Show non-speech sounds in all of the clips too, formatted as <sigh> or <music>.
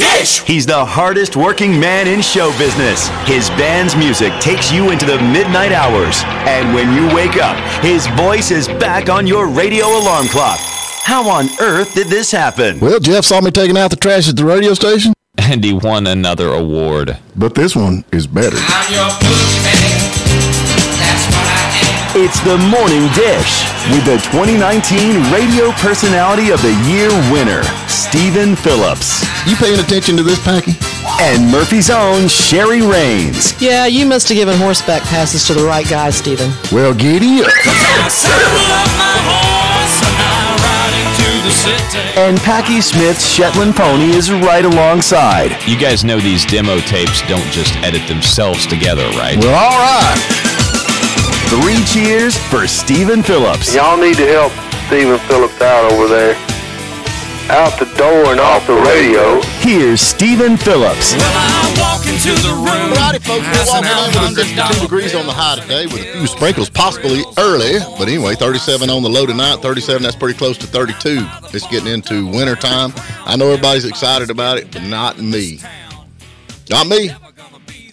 Dish. He's the hardest working man in show business. His band's music takes you into the midnight hours. And when you wake up, his voice is back on your radio alarm clock. How on earth did this happen? Well, Jeff saw me taking out the trash at the radio station, And he won another award. but this one is better. It's the Morning Dish with the 2019 Radio Personality of the Year winner, Steven Phillips, You paying attention to this, Packy? and Murphy's own Sherry Rains. Yeah, you must have given horseback passes to the right guy, Steven. Well, giddy up. I saddle up my horse and I ride into the city. And Packy Smith's Shetland pony is right alongside. You guys know these demo tapes don't just edit themselves together, right? Well, all right. Three cheers for Steven Phillips. Y'all need to help Steven Phillips out over there. Out the door and off the radio. Here's Steven Phillips. Well, I walk into the room. Righty, folks, we're walking out in with a $100 62 degrees on the high today with a few sprinkles, possibly early. But anyway, 37 on the low tonight. 37, that's pretty close to 32. It's getting into winter time. I know everybody's excited about it, but not me. Not me.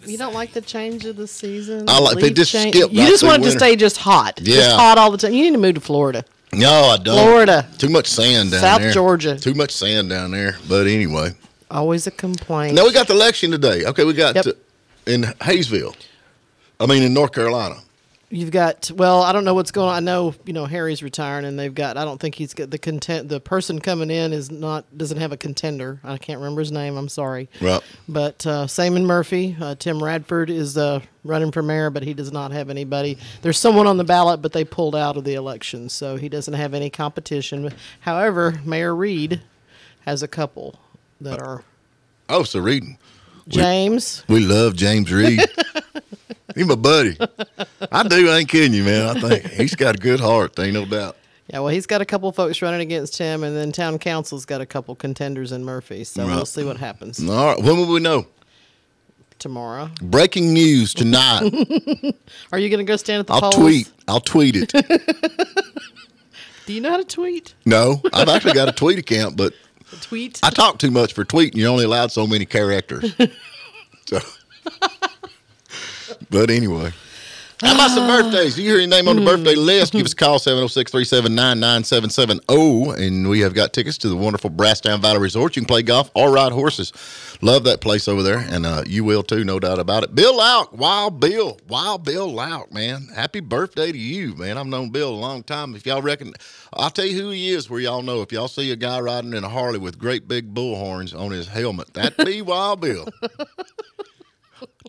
You don't like the change of the season? I like- they just change? skip You right just want it to winter. stay just hot. Yeah. Just hot all the time. You need to move to Florida. No, I don't. Florida. Too much sand down South there. South Georgia. Too much sand down there. But anyway. Always a complaint. Now we got the election today. Okay, we got Yep. to, in Hayesville. I mean, in North Carolina. You've got well, I don't know what's going on. I know you know Harry's retiring, and they've got. I don't think he's got the content. The person coming in is not doesn't have a contender. I can't remember his name. I'm sorry. Right. But uh, Simon Murphy, uh, Tim Radford is uh, running for mayor, but he does not have anybody. There's someone on the ballot, but they pulled out of the election, so he doesn't have any competition. However, Mayor Reed has a couple that are Oh, so reading. James. We love James Reed. <laughs> He's my buddy. I do. I ain't kidding you, man. I think he's got a good heart. There ain't no doubt. Yeah, well, he's got a couple folks running against him, and then town council's got a couple contenders in Murphy. So we'll see what happens All right. When will we know? tomorrow. Breaking news tonight. <laughs> Are you going to go stand at the I'll polls? tweet. I'll tweet it. <laughs> Do you know how to tweet? No, I've actually got a tweet account, but <laughs> Tweet. I talk too much for tweeting. You're only allowed so many characters. so, but anyway. How about some birthdays? Do You hear your name on the birthday list? Give us a call, 706 379 9770. And we have got tickets to the wonderful Brasstown Valley Resort. You can play golf or ride horses. Love that place over there. And uh, you will too, no doubt about it. Bill Lauk, Wild Bill. Wild Bill Lauk, man. Happy birthday to you, man. I've known Bill a long time. If y'all reckon, I'll tell you who he is where y'all know. If y'all see a guy riding in a Harley with great big bull horns on his helmet, that'd be Wild Bill. <laughs>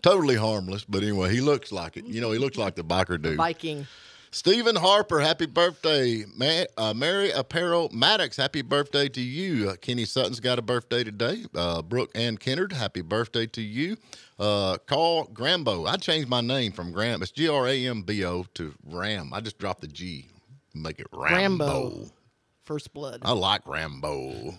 totally harmless, but anyway, he looks like it. You know, he looks like the biker dude. Viking. Stephen Harper, happy birthday. Ma- uh, Mary Apparel Maddox, happy birthday to you. Uh, Kenny Sutton's got a birthday today. Uh, Brooke Ann Kennard, happy birthday to you. Uh, Carl Grambo, I changed my name from Gram. It's G R A M B O to Ram. I just dropped the G, make it Rambo. Rambo. First blood. I like Rambo.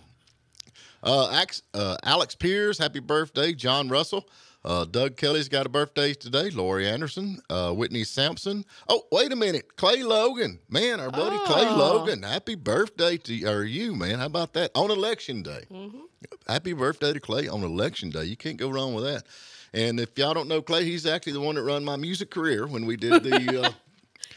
Uh, Alex, uh, Alex Pierce, happy birthday. John Russell. Uh, Doug Kelly's got a birthday today. Lori Anderson. Uh, Whitney Sampson. Oh, wait a minute. Clay Logan. Man, our buddy Clay Oh. Logan. Happy birthday to or you, man. How about that? On election day. Happy birthday to Clay on election day. You can't go wrong with that. And if y'all don't know Clay, he's actually the one that run my music career when we did the uh, <laughs>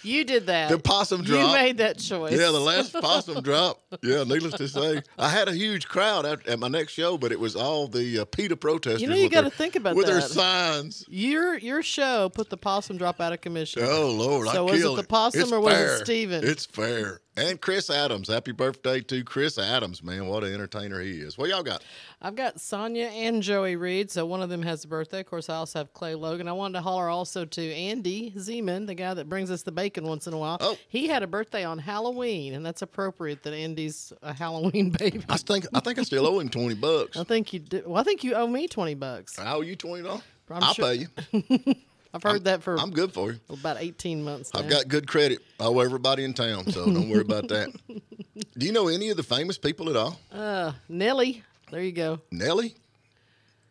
You did that. the possum drop. You made that choice. Yeah, the last <laughs> possum drop. Yeah, needless to say, I had a huge crowd at, at my next show, but it was all the uh, PETA protesters. You know, you gotta think about with their that. signs. Your your show put the possum drop out of commission. Oh Lord, So I was it the possum It's or was it fair. Steven? It's fair. And Chris Adams, happy birthday to Chris Adams, man! What an entertainer he is. What y'all got? I've got Sonia and Joey Reed, so one of them has a birthday. Of course, I also have Clay Logan. I wanted to holler also to Andy Zeman, the guy that brings us the bacon once in a while. Oh. He had a birthday on Halloween, and that's appropriate that Andy's a Halloween <laughs> baby. I think I think I still owe him twenty bucks. I think you do. Well, I think you owe me twenty bucks. I owe you twenty dollars. I'm I'll sure- pay you. <laughs> I've heard that for I'm good for you. about eighteen months. Now. I've got good credit. I owe everybody in town, so don't worry about that. <laughs> Do you know any of the famous people at all? uh, Nelly. There you go. Nelly?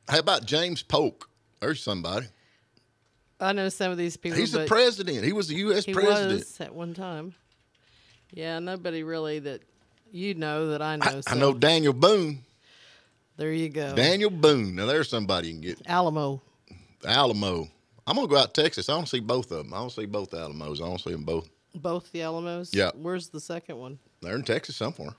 How about James Polk? There's somebody. I know some of these people. He's the president. He was the U.S. He president. was at one time. Yeah, nobody really that you know that I know. I, I know Daniel Boone. There you go. Daniel Boone. Now there's somebody you can get. Alamo. Alamo. I'm gonna go out to Texas. I want to see both of them. I want to see both Alamos. I want to see them both. Both the Alamos. Yeah. Where's the second one? They're in Texas somewhere.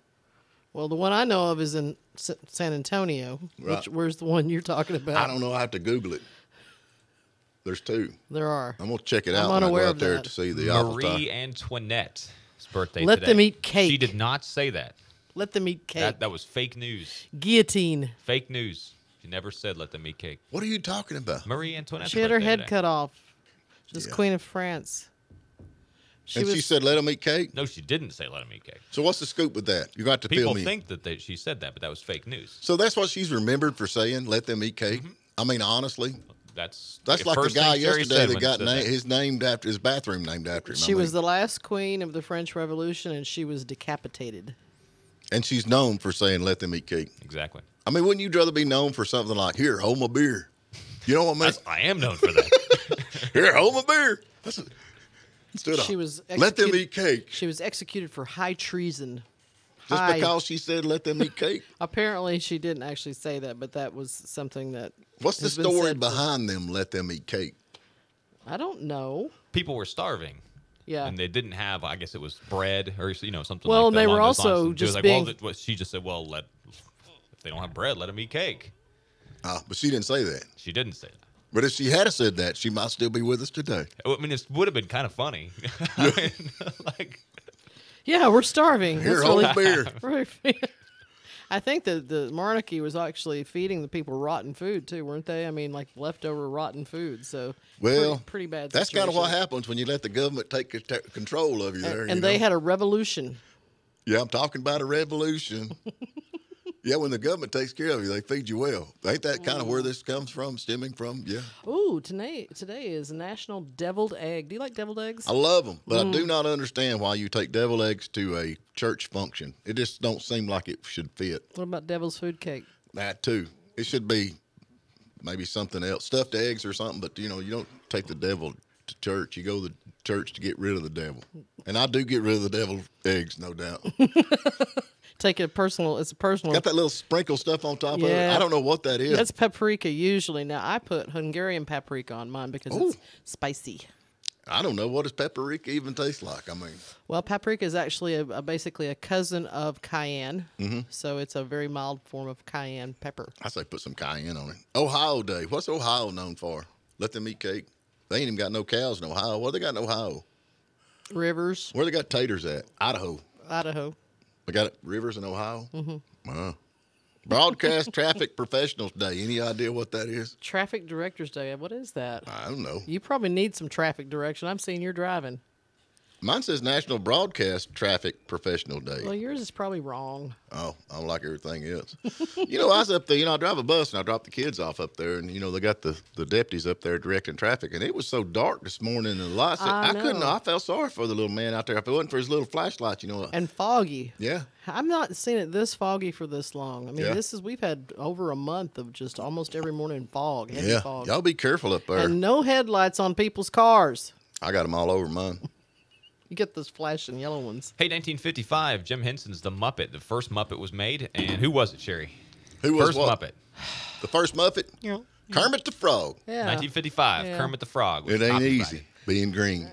Well, the one I know of is in S- San Antonio. Right. Which, where's the one you're talking about? I don't know. I have to Google it. There's two. There are. I'm gonna check it I'm out when I go unaware out of there that. to see the Marie Antoinette's birthday Let today. them eat cake. She did not say that. Let them eat cake. That that was fake news. Guillotine. Fake news. She never said let them eat cake. What are you talking about? Marie Antoinette. She had her head cut off. She's Yeah. Queen of France. She and was she said, "Let them eat cake." No, she didn't say let them eat cake. So what's the scoop with that? You got to People fill me. in. think that they, she said that, but that was fake news. So that's what she's remembered for saying, "Let them eat cake." Mm-hmm. I mean, honestly, That's that's like the first guy thing Sherry yesterday said that when got she na- that. his named after his bathroom named after him. I she was mean, the last queen of the French Revolution, and she was decapitated. and she's known for saying, "Let them eat cake." exactly. I mean, wouldn't you rather be known for something like, "Here, hold my beer"? You know what I mean? That's, I am known for that. <laughs> Here, hold my beer. That's a, instead of She was let them executed- eat cake. She was executed for high treason. Just High- because she said let them eat cake. <laughs> Apparently, she didn't actually say that, but that was something that. What's the story said for- behind them let them eat cake? I don't know. People were starving. Yeah. And they didn't have, I guess it was bread or you know something. Well, like and that they were also lines. And she was just like, being- well, well, she just said, well, let if they don't have bread, let them eat cake. Ah, but she didn't say that. She didn't say that. But if she had said that, she might still be with us today. I mean, it would have been kind of funny. <laughs> I mean, <laughs> like, Yeah, we're starving. Here, That's hold really- beer. <laughs> really- I think that the monarchy was actually feeding the people rotten food too, weren't they? I mean, like leftover rotten food. So Well, pretty, pretty bad. That's kind of what happens when you let the government take control of you there. And, you and they know? had a revolution. Yeah, I'm talking about a revolution. Yeah, when the government takes care of you, they feed you well. Ain't that kind of where this comes from, stemming from? Yeah. Ooh, today today is National Deviled Egg. Do you like deviled eggs? I love them, but I Mm. do not understand why you take deviled eggs to a church function. It just don't seem like it should fit. What about devil's food cake? That too. It should be maybe something else, stuffed eggs or something. But you know, you don't take the devil to church. You go to the church to get rid of the devil, and I do get rid of the devil eggs, no doubt. <laughs> Take it personal. It's a personal. Got that little sprinkle stuff on top of it. I don't know what that is. That's paprika usually. Now I put Hungarian paprika on mine because it's spicy. I don't know what does paprika even taste like. I mean, Well, paprika is actually a, a basically a cousin of cayenne, Mm-hmm. so it's a very mild form of cayenne pepper. I say put some cayenne on it. Ohio Day. What's Ohio known for? Let them eat cake. They ain't even got no cows in Ohio. What they got in Ohio? Rivers, Where they got taters at? Idaho. Idaho. They got it. rivers in Ohio. Mm-hmm. Wow. Broadcast Traffic Professionals Day. Any idea what that is? Traffic Directors Day. What is that? I don't know. You probably need some traffic direction. I'm seeing you're driving. Mine says National Broadcast Traffic Professional Day. Well, yours is probably wrong. Oh, I don't like everything else. <laughs> you know, I was up there, you know, I drive a bus and I drop the kids off up there and, you know, they got the, the deputies up there directing traffic and it was so dark this morning and the lights, I I, couldn't. I felt sorry for the little man out there. If it wasn't for his little flashlight, you know. Uh, and foggy. yeah. I've not seen it this foggy for this long. I mean, Yeah. this is we've had over a month of just almost every morning fog, heavy Yeah. fog, Y'all be careful up there. and no headlights on people's cars. I got them all over mine. You get those flashing yellow ones. hey, 1955, Jim Henson's The Muppet. The first Muppet was made, and who was it, Sherry? Who was First what? Muppet. The first Muppet? Yeah. Kermit the Frog. Yeah. 1955, Yeah. Kermit the Frog. It ain't copyrighted. easy being green.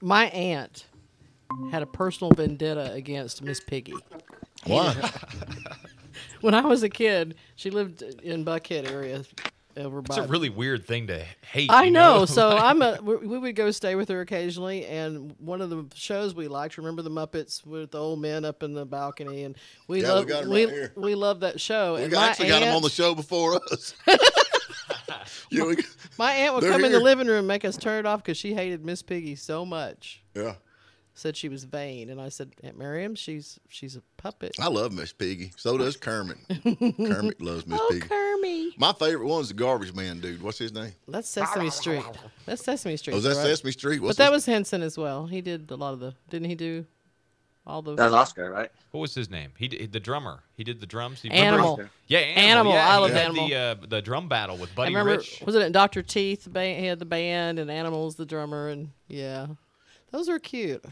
My aunt had a personal vendetta against Miss Piggy. Why? <laughs> When I was a kid, she lived in Buckhead area over by. It's a really weird thing to hate. I you know. know. So <laughs> I'm a. We we would go stay with her occasionally, and one of the shows we liked. Remember the Muppets with the old men up in the balcony, and we Yeah, we love got 'em we right here. we love that show. We and got- my actually got them on the show before us. <laughs> <laughs> yeah, we, My aunt would They're come in the living room and make us turn it off because she hated Miss Piggy so much. yeah. Said she was vain, and I said, Aunt Miriam, she's she's a puppet. I love Miss Piggy. So does <laughs> Kermit. <laughs> Kermit loves Miss oh, Piggy. Kermie. My favorite one's the garbage man dude. What's his name? That's Sesame Street. That's Sesame Street. Oh, is that right? Sesame Street? What's But that his- was Henson as well. He did a lot of the. Didn't he do all the? That's Oscar, right? What was his name? He did the drummer. He did the drums. He Animal. Oscar. Yeah, animal. Animal, Yeah, I love Animal. The, uh, the drum battle with I Buddy remember. Rich. Was it in Doctor Teeth? He had the band and Animals, the drummer, and yeah, those are cute.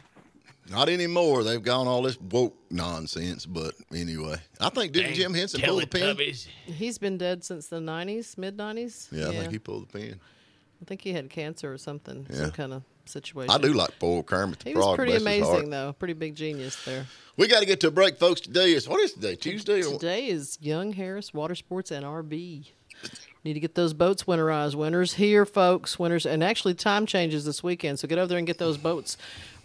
Not anymore. They've gone all this woke nonsense. But anyway, I think didn't Jim Henson pull the pin? He's been dead since the 90s, mid 90s. Yeah, I think he pulled the pin. I think he had cancer or something, Yeah. some kind of situation. I do like poor Kermit the He was Frog. pretty bless his heart. amazing, though. Pretty big genius there. We got to get to a break, folks. Today is what is today? Tuesday. Today is Young Harris Water Sports and RV. Need to get those boats winterized. Winter's here, folks. Winter's and actually time changes this weekend, so get over there and get those boats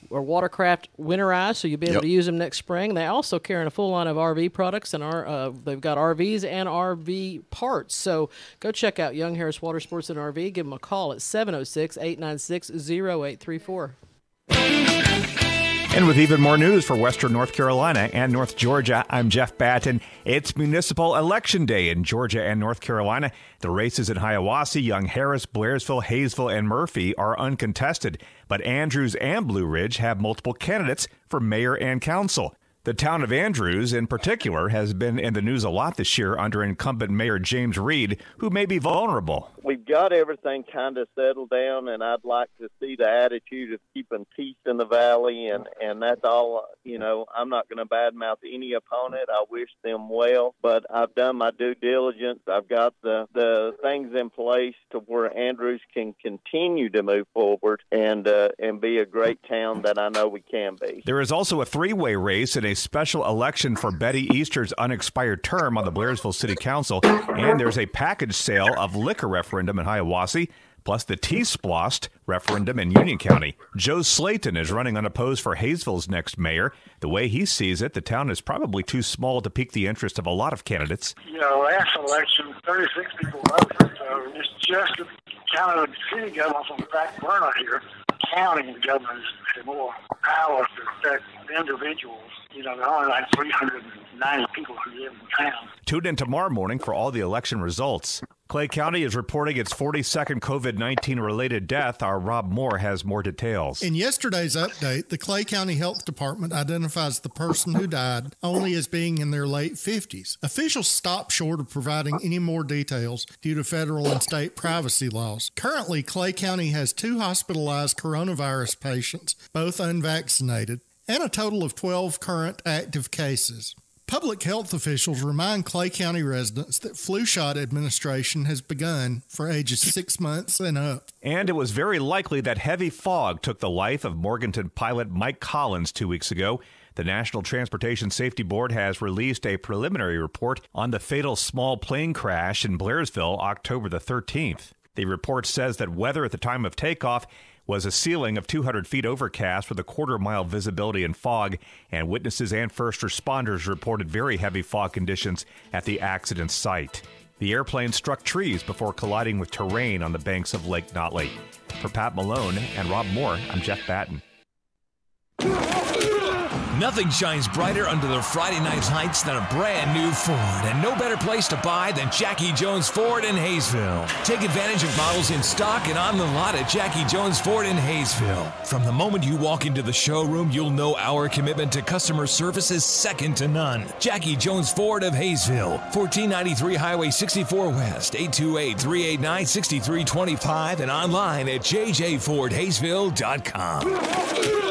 or watercraft winterized, so you'll be able Yep. to use them next spring. They also carrying a full line of RV products and our uh, they've got RVs and RV parts. So go check out Young Harris Water Sports and RV. Give them a call at 706-896-0834. And with even more news for Western North Carolina and North Georgia, I'm Jeff Batten. It's municipal election day in Georgia and North Carolina. The races in Hiawassee, Young Harris, Blairsville, Hayesville, and Murphy are uncontested, but Andrews and Blue Ridge have multiple candidates for mayor and council. The town of Andrews, in particular, has been in the news a lot this year under incumbent Mayor James Reed, who may be vulnerable. we've got everything kind of settled down, and I'd like to see the attitude of keeping peace in the valley, and and that's all. You know, I'm not going to badmouth any opponent. I wish them well, but I've done my due diligence. I've got the the things in place to where Andrews can continue to move forward and uh, and be a great town that I know we can be. There is also a three way race in a special election for Betty Easter's unexpired term on the Blairsville City Council, and there's a package sale of liquor referendum in Hiawassee. Plus the T-Splost referendum in Union County. Joe Slayton is running unopposed for Hayesville's next mayor. The way he sees it, the town is probably too small to pique the interest of a lot of candidates. you know, last election, 36 people voted, so it's just kind of the city government's on the back burner here. County governments have more power to affect individuals. You know, there are only like 390 people who live in town. Tune in tomorrow morning for all the election results. Clay County is reporting its 42nd COVID 19 related death. Our Rob Moore has more details. In yesterday's update, the Clay County Health Department identifies the person who died only as being in their late 50s. Officials stopped short of providing any more details due to federal and state privacy laws. Currently, Clay County has two hospitalized coronavirus patients, both unvaccinated, and a total of 12 current active cases. Public health officials remind Clay County residents that flu shot administration has begun for ages six months and up. And it was very likely that heavy fog took the life of Morganton pilot Mike Collins two weeks ago. The National Transportation Safety Board has released a preliminary report on the fatal small plane crash in Blairsville October the 13th. The report says that weather at the time of takeoff was a ceiling of 200 feet overcast with a quarter mile visibility and fog, and witnesses and first responders reported very heavy fog conditions at the accident site. The airplane struck trees before colliding with terrain on the banks of Lake Nottely. For Pat Malone and Rob Moore, I'm Jeff Batten. Nothing shines brighter under the Friday night lights than a brand new Ford, and no better place to buy than Jackie Jones Ford in Hayesville. Take advantage of models in stock and on the lot at Jackie Jones Ford in Hayesville. From the moment you walk into the showroom, you'll know our commitment to customer service is second to none. Jackie Jones Ford of Hayesville, 1493 Highway 64 West, 828 389 6325, and online at jjfordhayesville.com.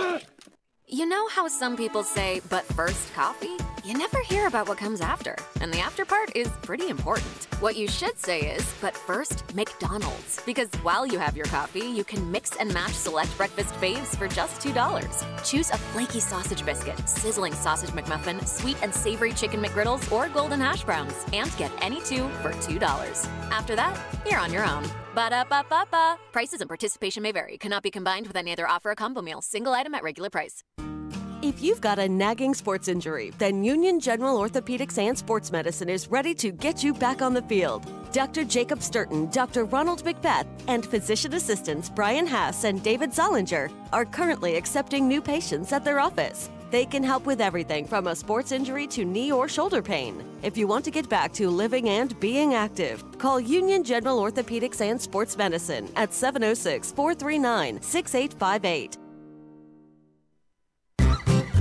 You know how some people say, but first coffee? You never hear about what comes after, and the after part is pretty important. What you should say is, but first, McDonald's. Because while you have your coffee, you can mix and match select breakfast faves for just $2. Choose a flaky sausage biscuit, sizzling sausage McMuffin, sweet and savory chicken McGriddles, or golden hash browns, and get any two for $2. After that, you're on your own. Ba da ba ba ba. Prices and participation may vary. Cannot be combined with any other offer or combo meal. Single item at regular price. If you've got a nagging sports injury, then Union General Orthopedics and Sports Medicine is ready to get you back on the field. Dr. Jacob Sturton, Dr. Ronald McBeth, and physician assistants Brian Haas and David Zollinger are currently accepting new patients at their office. They can help with everything from a sports injury to knee or shoulder pain. If you want to get back to living and being active, call Union General Orthopedics and Sports Medicine at 706 439 6858.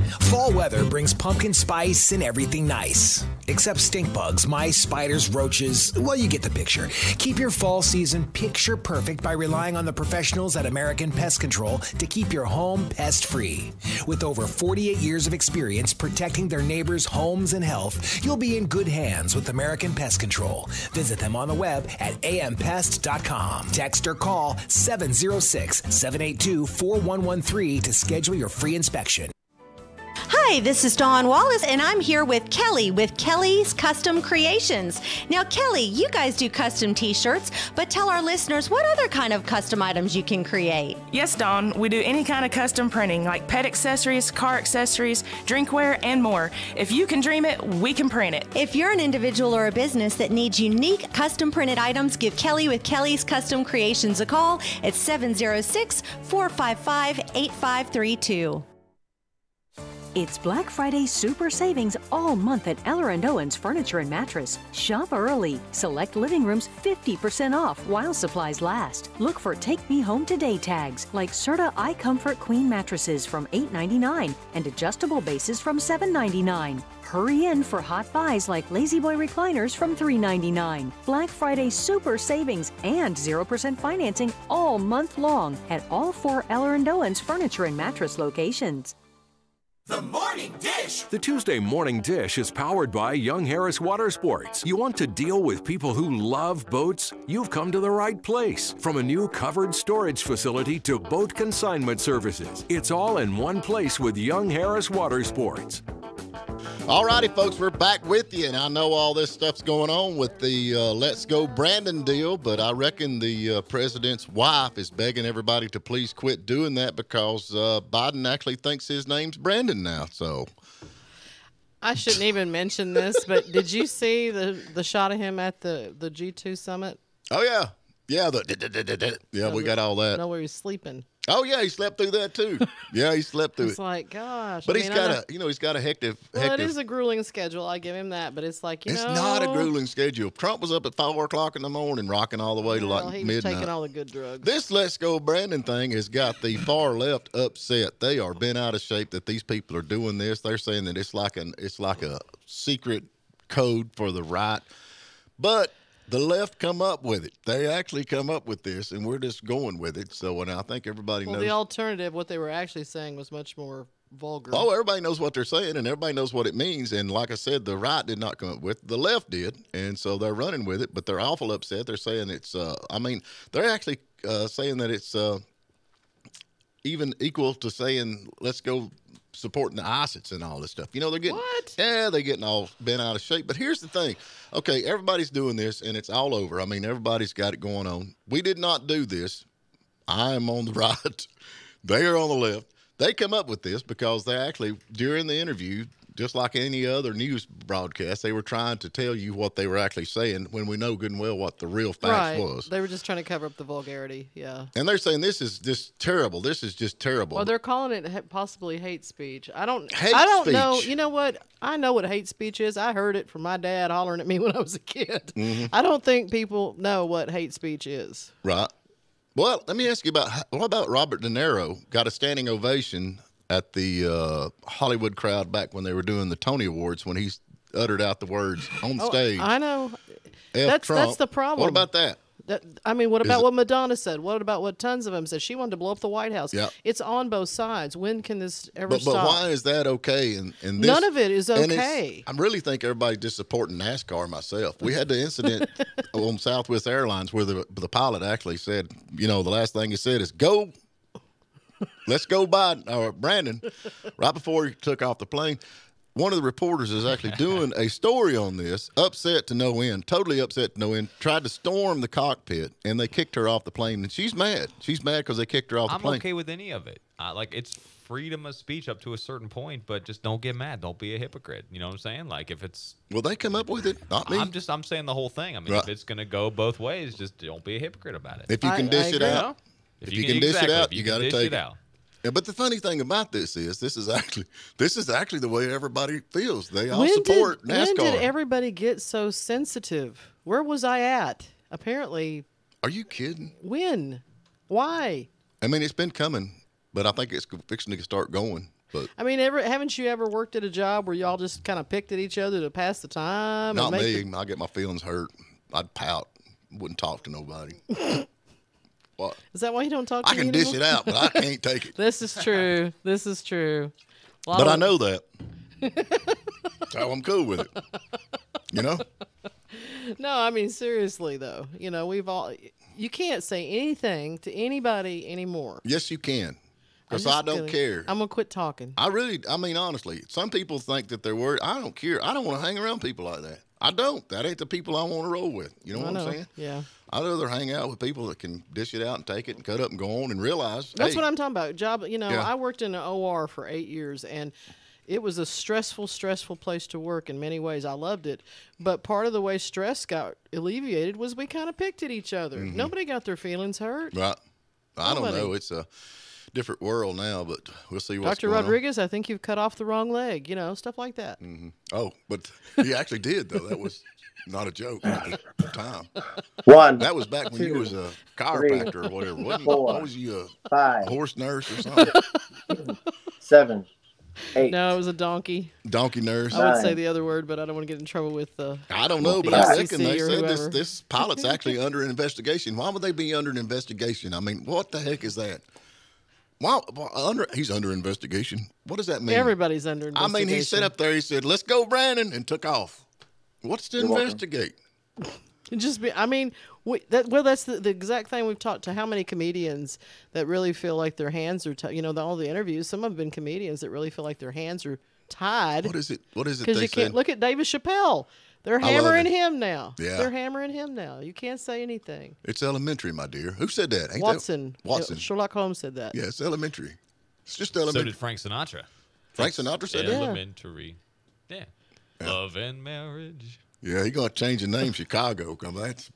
Fall weather brings pumpkin spice and everything nice. Except stink bugs, mice, spiders, roaches. Well, you get the picture. Keep your fall season picture perfect by relying on the professionals at American Pest Control to keep your home pest free. With over 48 years of experience protecting their neighbors' homes and health, you'll be in good hands with American Pest Control. Visit them on the web at ampest.com. Text or call 706 782 4113 to schedule your free inspection. Hi, this is Dawn Wallace, and I'm here with Kelly with Kelly's Custom Creations. Now, Kelly, you guys do custom t shirts, but tell our listeners what other kind of custom items you can create. Yes, Dawn, we do any kind of custom printing like pet accessories, car accessories, drinkware, and more. If you can dream it, we can print it. If you're an individual or a business that needs unique custom printed items, give Kelly with Kelly's Custom Creations a call at 706 455 8532. It's Black Friday super savings all month at Eller & Owens Furniture and Mattress. Shop early. Select living rooms 50% off while supplies last. Look for Take Me Home Today tags like Serta Comfort Queen mattresses from $8.99 and adjustable bases from $7.99. Hurry in for hot buys like La-Z-Boy recliners from $3.99. Black Friday super savings and 0% financing all month long at all four Eller & Owens Furniture and Mattress locations. The Morning Dish. The Tuesday Morning Dish is powered by Young Harris Water Sports. You want to deal with people who love boats? You've come to the right place. From a new covered storage facility to boat consignment services, it's all in one place with Young Harris Water Sports. All righty, folks, we're back with you, and I know all this stuff's going on with the uh, Let's Go Brandon deal, but I reckon the uh, president's wife is begging everybody to please quit doing that because uh, Biden actually thinks his name's Brandon now. So I shouldn't even mention this, but did you see the the shot of him at the the G two summit? Oh yeah, yeah, the yeah, we got all that. No, where he's sleeping. Oh yeah, he slept through that too. Yeah, he slept through it. It's it. like, gosh. But I he's mean, got know- a, you know, he's got a hectic. Well, hectic it is a grueling schedule. I give him that, but it's like you it's know, not a grueling schedule. Trump was up at four o'clock in the morning, rocking all the way to Well, like he was taking all the good drugs. This Let's Go Brandon thing has got the far left upset. They are bent out of shape that these people are doing this. They're saying that it's like an it's like a secret code for the right. But the left come up with it. They actually come up with this, and we're just going with it. So, and I think everybody Well, knows. the alternative, what they were actually saying, was much more vulgar. Oh, everybody knows what they're saying, and everybody knows what it means. And like I said, the right did not come up with it. the left did, and so they're running with it. But they're awful upset. They're saying it's. Uh, I mean, they're actually uh, saying that it's uh, even equal to saying let's go supporting the ISIS and all this stuff. You know, they're getting what? Yeah, they're getting all bent out of shape. But here's the thing. Okay, everybody's doing this, and it's all over. I mean, everybody's got it going on. We did not do this. I am on the <laughs> right. they are on the left. They come up with this because they actually, during the interview, just like any other news broadcast, they were trying to tell you what they were actually saying when we know good and well what the real facts right. was. They were just trying to cover up the vulgarity. Yeah. And they're saying this is just terrible. This is just terrible. Well, they're calling it possibly hate speech. I don't. Hate I don't know. You know what? I know what hate speech is. I heard it from my dad hollering at me <laughs> when I was a kid. Mhm. I don't think people know what hate speech is. Right. Well, let me ask you about what about Robert De Niro got a standing ovation at the uh, Hollywood crowd back when they were doing the Tony Awards when he uttered out the words on Oh, stage. I know. F that's Trump. that's the problem. What about that? That, I mean, what about it- what Madonna said? What about what tons of them said? She wanted to blow up the White House. Yeah. It's on both sides. When can this ever But, but stop? why is that okay? And, and this, None of it is okay. I really think everybody's just supporting NASCAR. Myself, we had the incident <laughs> on Southwest Airlines where the the pilot actually said, you know, the last thing he said is "Go, let's go, Biden or Brandon," right before he took off the plane. One of the reporters is actually doing a story on this, upset to no end, totally upset to no end. Tried to storm the cockpit, and they kicked her off the plane. And she's mad. She's mad because they kicked her off the I'm plane. okay with any of it. Uh, like it's freedom of speech up to a certain point, but just don't get mad. Don't be a hypocrite. You know what I'm saying? Like if it's Well, they come up with it, not me. I'm just I'm saying the whole thing. I mean, Right. if it's gonna go both ways, just don't be a hypocrite about it. If you can dish it out, If if, you you, can- can, dish exactly, it out, you you, got to take it out. Yeah, but the funny thing about this is, this is actually, <laughs> this is actually the way everybody feels. They all when support did, NASCAR. When did everybody get so sensitive? Where was I at? Apparently, Are you kidding? when? Why? I mean, it's been coming, but I think it's fixing to start going. But I mean, ever haven't you ever worked at a job where y'all just kind of picked at each other to pass the time? not and me. make I get my feelings hurt. I'd pout. Wouldn't talk to nobody. <laughs> what? Is that why you don't talk? to I can dish anymore? it out, but I can't take <laughs> it. this is true. This is true. Well, But I don't- know that. <laughs> so I'm cool with it. You know? No, I mean seriously though. You know, we've all. You can't say anything to anybody anymore. Yes, you can. Because I don't gonna- care. I'm gonna quit talking. I really, I mean, honestly, some people think that they're worried. I don't care. I don't want to hang around people like that. I don't. That ain't the people I want to roll with. You know I what know. I'm saying? Yeah. I'd rather hang out with people that can dish it out and take it and cut up and go on and realize. That's hey, what I'm talking about. Job, you know, Yeah. I worked in an OR for eight years, and it was a stressful, stressful place to work in many ways. I loved it, but part of the way stress got alleviated was we kind of picked at each other. Mhm. Nobody got their feelings hurt. Right. I don't know. It's a different world now, but we'll see what's Dr. going on. Rodriguez, I think you've cut off the wrong leg. You know, stuff like that. Mhm. Oh, but he actually did though. That was not a joke at the time. One, That was back when you was a three, chiropractor or whatever. Wasn't four, What was you a five, horse nurse or something? <laughs> seven, eight. No, it was a donkey. Donkey nurse. I would say the other word, but I don't want to get in trouble with. Uh, I don't know, but I FCC reckon they or said this this pilot's <laughs> actually under investigation. Why would they be under an investigation? I mean, what the heck is that? Why, why under he's under investigation? What does that mean? Everybody's under investigation. I mean, he sat up there. He said, "Let's go, Brandon," and took off. What's to You're welcome. investigate? It <laughs> just be. I mean, we, that well, that's the, the exact thing we've talked to. How many comedians that really feel like their hands are, ti you know, the, all the interviews. Some have been comedians that really feel like their hands are tied. What is it? What is it? Because They you can't said? look at David Chappelle. They're hammering him. him now. Yeah. They're hammering him now. You can't say anything. It's elementary, my dear. Who said that? Ain't that- Watson. Watson. Sherlock Holmes said that. Yeah, it's elementary. It's just elementary. So elementary. did Frank Sinatra. Frank Sinatra said that? Elementary. Yeah. Love and marriage. Yeah, he gonna change the name Chicago. Come that's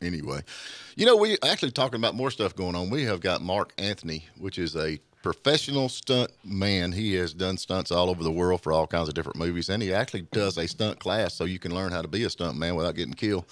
anyway. You know, we actually talking about more stuff going on. We have got Mark Anthony, which is a professional stunt man. He has done stunts all over the world for all kinds of different movies, and he actually does a stunt class so you can learn how to be a stunt man without getting killed.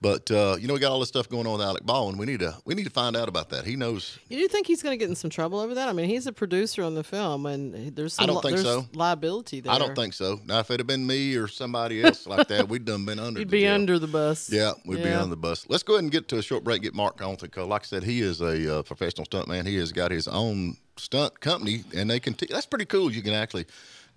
But uh, you know, we got all this stuff going on with Alec Baldwin. We need to we need to find out about that. He knows. You do think he's going to get in some trouble over that? I mean, he's a producer on the film, and there's some I don't think so. liability there. I don't think so. Now, if it had been me or somebody else like that, we'd done been under. You'd the be jail. under the bus. Yeah, we'd be under the bus. Let's go ahead and get to a short break. Get Mark on because, like I said, he is a uh, professional stuntman. He has got his own stunt company, and they can. Te- that's pretty cool. You can actually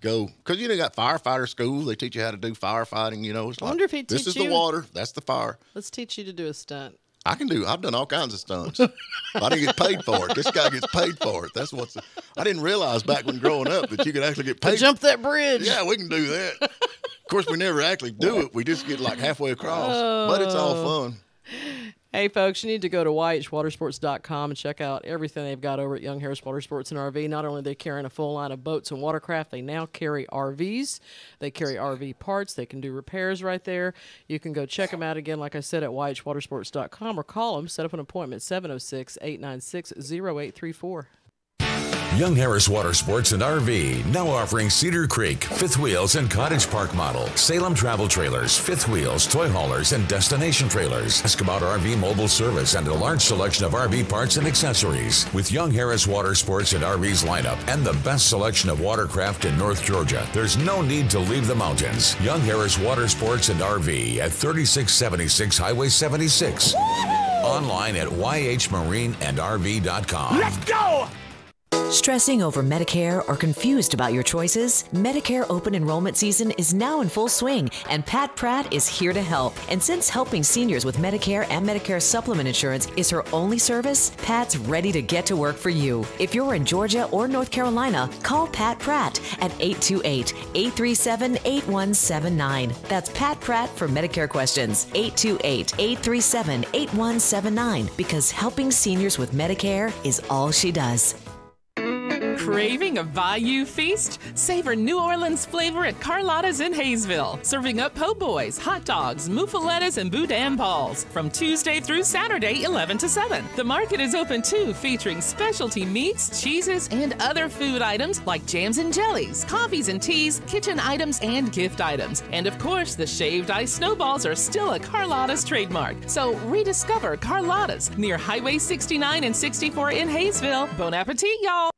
go because you know got firefighter school. They teach you how to do firefighting. You know, it's I like if he'd this is the water. That's the fire. Let's teach you to do a stunt. I can do. I've done all kinds of stunts. I didn't get paid for it. This guy gets paid for it. That's what's. I didn't realize back when growing up that you could actually get To paid. jump that bridge. Yeah, we can do that. of course, we never actually do it. We just get like halfway across, but it's all Oh. fun. Hey, folks, you need to go to YHWatersports.com and check out everything they've got over at Young Harris Watersports and RV. Not only are they carrying a full line of boats and watercraft, they now carry RVs. They carry RV parts. They can do repairs right there. You can go check them out again, like I said, at YHWatersports.com or call them. Set up an appointment, 706 896 0834. Young Harris Water Sports and RV now offering Cedar Creek, fifth wheels, and cottage park model, Salem travel trailers, fifth wheels, toy haulers, and destination trailers, Ask about RV mobile service, and a large selection of RV parts and accessories. With Young Harris Water Sports and RV's lineup and the best selection of watercraft in North Georgia, there's no need to leave the mountains. Young Harris Water Sports and RV at 3676 Highway 76. Online at yhmarineandrv.com. Let's go! Stressing over Medicare or confused about your choices? Medicare open enrollment season is now in full swing, and Pat Pratt is here to help. And since helping seniors with Medicare and Medicare supplement insurance is her only service, Pat's ready to get to work for you. If you're in Georgia or North Carolina, call Pat Pratt at 828 837 8179. That's Pat Pratt for Medicare questions. 828 837 8179 because helping seniors with Medicare is all she does. Craving a Bayou feast? Savor New Orleans flavor at Carlotta's in Hayesville. Serving up po' boys, hot dogs, muffalettas, and boudin balls from Tuesday through Saturday, 11 to 7. The market is open too, featuring specialty meats, cheeses, and other food items like jams and jellies, coffees and teas, kitchen items, and gift items. And of course, the shaved ice snowballs are still a Carlotta's trademark. So rediscover Carlotta's near Highway 69 and 64 in Hayesville. Bon appetit, y'all!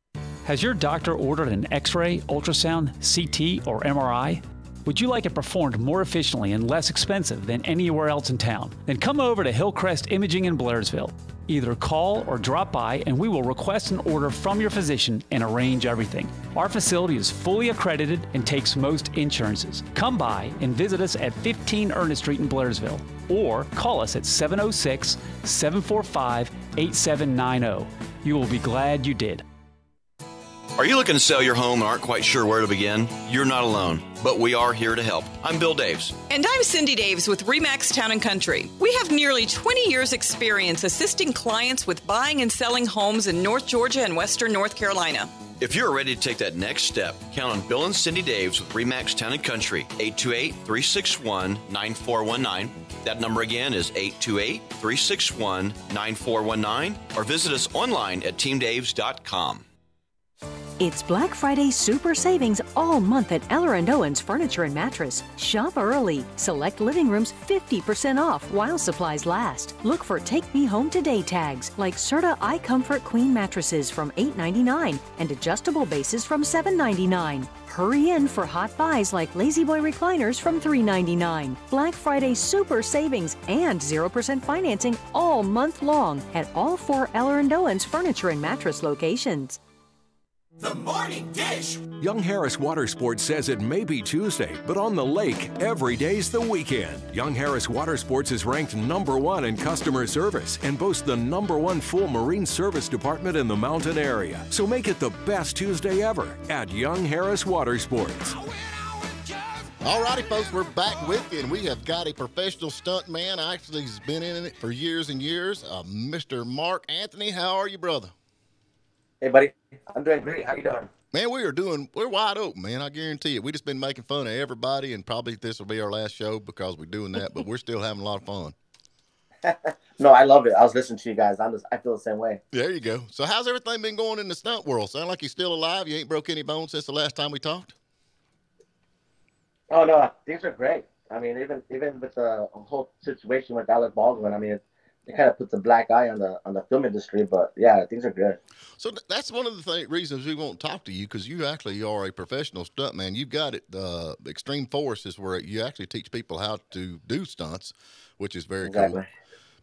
Has your doctor ordered an x ray, ultrasound, CT, or MRI? Would you like it performed more efficiently and less expensive than anywhere else in town? Then come over to Hillcrest Imaging in Blairsville. Either call or drop by, and we will request an order from your physician and arrange everything. Our facility is fully accredited and takes most insurances. Come by and visit us at 15 Ernest Street in Blairsville or call us at 706 745 8790. You will be glad you did. Are you looking to sell your home and aren't quite sure where to begin? You're not alone, but we are here to help. I'm Bill Daves. And I'm Cindy Daves with Remax Town and Country. We have nearly 20 years' experience assisting clients with buying and selling homes in North Georgia and Western North Carolina. If you're ready to take that next step, count on Bill and Cindy Daves with Remax Town and Country, 828 361 9419. That number again is 828 361 9419, or visit us online at teamdaves.com. It's Black Friday super savings all month at Eller & Owens Furniture and Mattress. Shop early. Select living rooms 50% off while supplies last. Look for Take Me Home Today tags like Serta Comfort Queen mattresses from $8.99 and adjustable bases from $7.99. Hurry in for hot buys like La-Z-Boy recliners from $3.99. Black Friday super savings and 0% financing all month long at all four Eller & Owens Furniture and Mattress locations. The Morning Dish. Young Harris Water Sports says it may be Tuesday, but on the lake, every day's the weekend. Young Harris Water Sports is ranked number one in customer service and boasts the number one full marine service department in the mountain area. So make it the best Tuesday ever at Young Harris Water Sports. All righty, folks, we're back with you, and we have got a professional stunt man. Actually, he's been in it for years and years. Uh, Mr. Mark Anthony, how are you, brother? Hey, buddy. I'm doing great. How you doing? Man, we are doing. We're wide open, man. I guarantee it. We just been making fun of everybody, and probably this will be our last show because we're doing that. but we're still having a lot of fun. <laughs> No, I love it. I was listening to you guys. I'm just, I feel the same way. There you go. So, how's everything been going in the stunt world? Sound like you're still alive. You ain't broke any bones since the last time we talked. Oh no, things are great. I mean, even even with the whole situation with Alec Baldwin, I mean, it, kind of puts a black eye on the on the film industry. But yeah, things are good. So that's one of the th- reasons we won't talk to you because you actually are a professional stuntman. You've got it. Uh, Extreme Force is where you actually teach people how to do stunts, which is very Exactly. cool.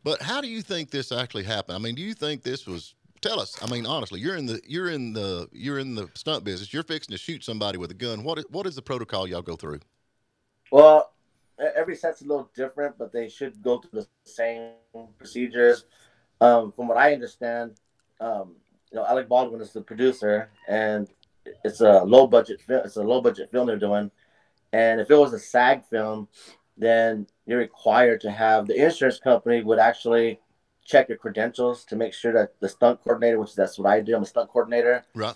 But how do you think this actually happened? I mean, do you think this was? Tell us. I mean, honestly, you're in the you're in the you're in the stunt business. You're fixing to shoot somebody with a gun. What is, what is the protocol y'all go through? Well, every set's a little different, but they should go through the same procedures. Um, from what I understand, um, you know, Alec Baldwin is the producer, and it's a low budget film. It's a low budget film they're doing, and if it was a SAG film, then you're required to have the insurance company would actually check your credentials to make sure that the stunt coordinator, which that's what I do, I'm a stunt coordinator, Right.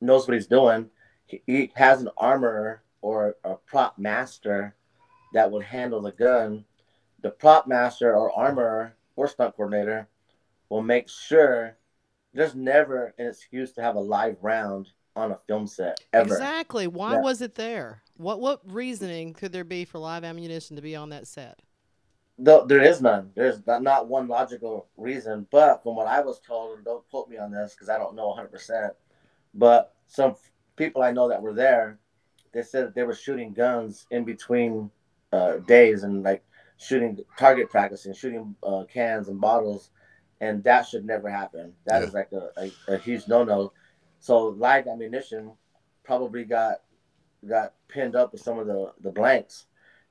knows what he's doing. He, he has an armorer or a prop master that would handle the gun. The prop master or armorer or stunt coordinator will make sure there's never an excuse to have a live round on a film set ever. Exactly. Why Yeah. was it there? What what reasoning could there be for live ammunition to be on that set? Though there is none. There's not, not one logical reason. But from what I was told, and don't quote me on this because I don't know 100%, but some f- people I know that were there, they said that they were shooting guns in between uh, days and like shooting target practice and shooting uh, cans and bottles, and that should never happen. That is like a, a, a huge no no. So live ammunition probably got got pinned up with some of the the blanks,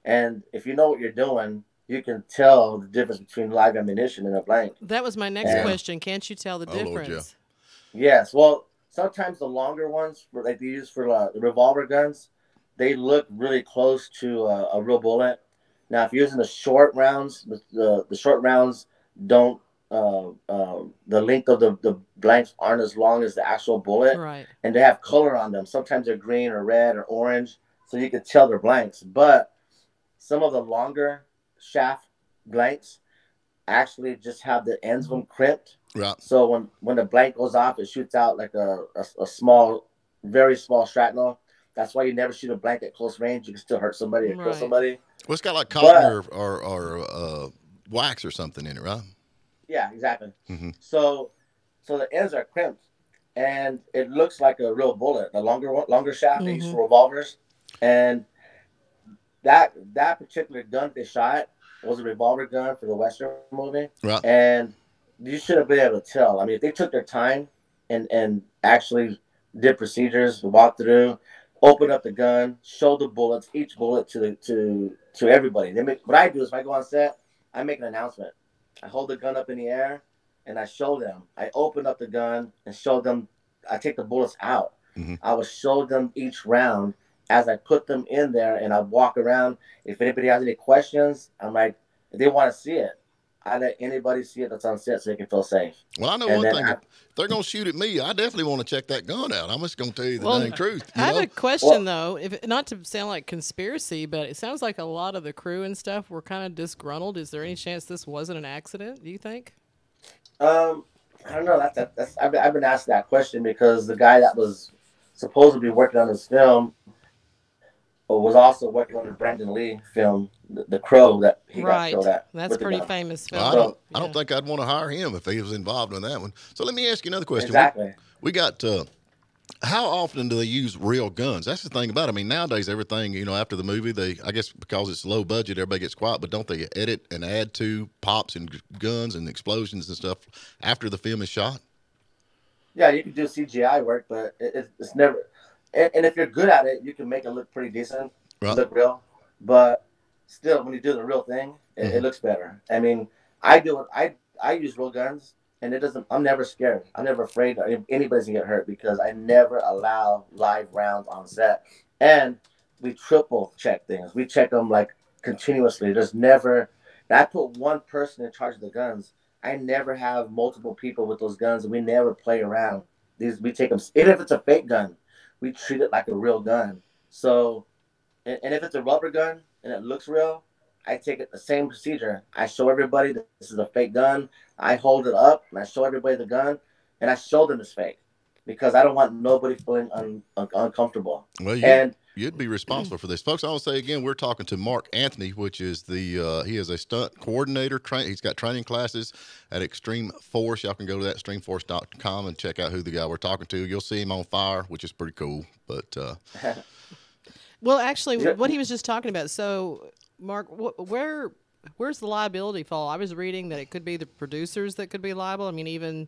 and if you know what you're doing, you can tell the difference between live ammunition and a blank. That was my next Yeah. question. Can't you tell the Oh, Lord, difference? Yes. Well, sometimes the longer ones, for, like they use for uh, the revolver guns, they look really close to uh, a real bullet. Now, if you're using the short rounds, the the, the short rounds don't. Uh, uh, the length of the, the blanks aren't as long as the actual bullet, Right. and they have color on them. Sometimes they're green or red or orange, so you can tell they're blanks. But some of the longer shaft blanks actually just have the ends of them crimped. Right. So when when the blank goes off, it shoots out like a, a, a small, very small shrapnel. That's why you never shoot a blank at close range. You can still hurt somebody or kill Right. somebody. Well, it's got like But- cotton or or, or uh, wax or something in it, right? Yeah, exactly. hmm So, so the ends are crimped, and it looks like a real bullet, the longer one, longer shaft they use Mhm. for revolvers, and that that particular gun they shot was a revolver gun for the Western movie, Right. and you should have been able to tell. I mean, if they took their time and and actually did procedures, walked through, opened up the gun, show the bullets, each bullet to the to to everybody. They make what I do is if I go on set, I make an announcement. I hold the gun up in the air and I show them. I open up the gun and show them. I take the bullets out. Mm-hmm. I will show them each round as I put them in there, and I walk around. If anybody has any questions, I'm like, they want to see it, I let anybody see it that's on set so they can feel safe. Well, I know And one thing. I- if they're going to shoot at me, I definitely want to check that gun out. I'm just going to tell you the Well, dang truth. You I have a question though. If not to sound like conspiracy, but it sounds like a lot of the crew and stuff were kind of disgruntled. Is there any chance this wasn't an accident? Do you think? Um, I don't know. That's, that, that's I've, been- I've been asked that question because the guy that was supposed to be working on this film was also working on the Brandon Lee film, The, the Crow, that he Right. got killed at. That's pretty gun. famous Well, I don't. I don't think I'd want to hire him if he was involved in that one. So let me ask you another question. Exactly. We, we got. Uh, how often do they use real guns? That's the thing about. it. I mean, nowadays everything you know after the movie, they I guess because it's low budget, everybody gets quiet. But don't they edit and add to pops and g- guns and explosions and stuff after the film is shot? Yeah, you can do CGI work, but it, it, it's never. And, and if you're good at it, you can make it look pretty decent, Right. look real. But still, when you do the real thing, it, Mm-hmm. it looks better. I mean, I do it. I I use real guns, and it doesn't. I'm never scared. I'm never afraid that anybody's gonna get hurt because I never allow live rounds on set. And we triple check things. We check them like continuously. There's never. I put one person in charge of the guns. I never have multiple people with those guns, and we never play around. These we take them, even if it's a fake gun, we treat it like a real gun. So, and, and if it's a rubber gun and it looks real, I take it the same procedure. I show everybody that this is a fake gun. I hold it up and I show everybody the gun, and I show them it's fake because I don't want nobody feeling un, un, uncomfortable. Well, you, and you'd be responsible for this, folks. I will say again, we're talking to Mark Anthony, which is the uh, he is a stunt coordinator. Train, he's got training classes at Extreme Force. Y'all can go to that extremeforce.com and check out who the guy we're talking to. You'll see him on fire, which is pretty cool. But uh, <laughs> Well, actually, Yeah. what he was just talking about. So, Mark, wh- where where's the liability fall? I was reading that it could be the producers that could be liable. I mean, even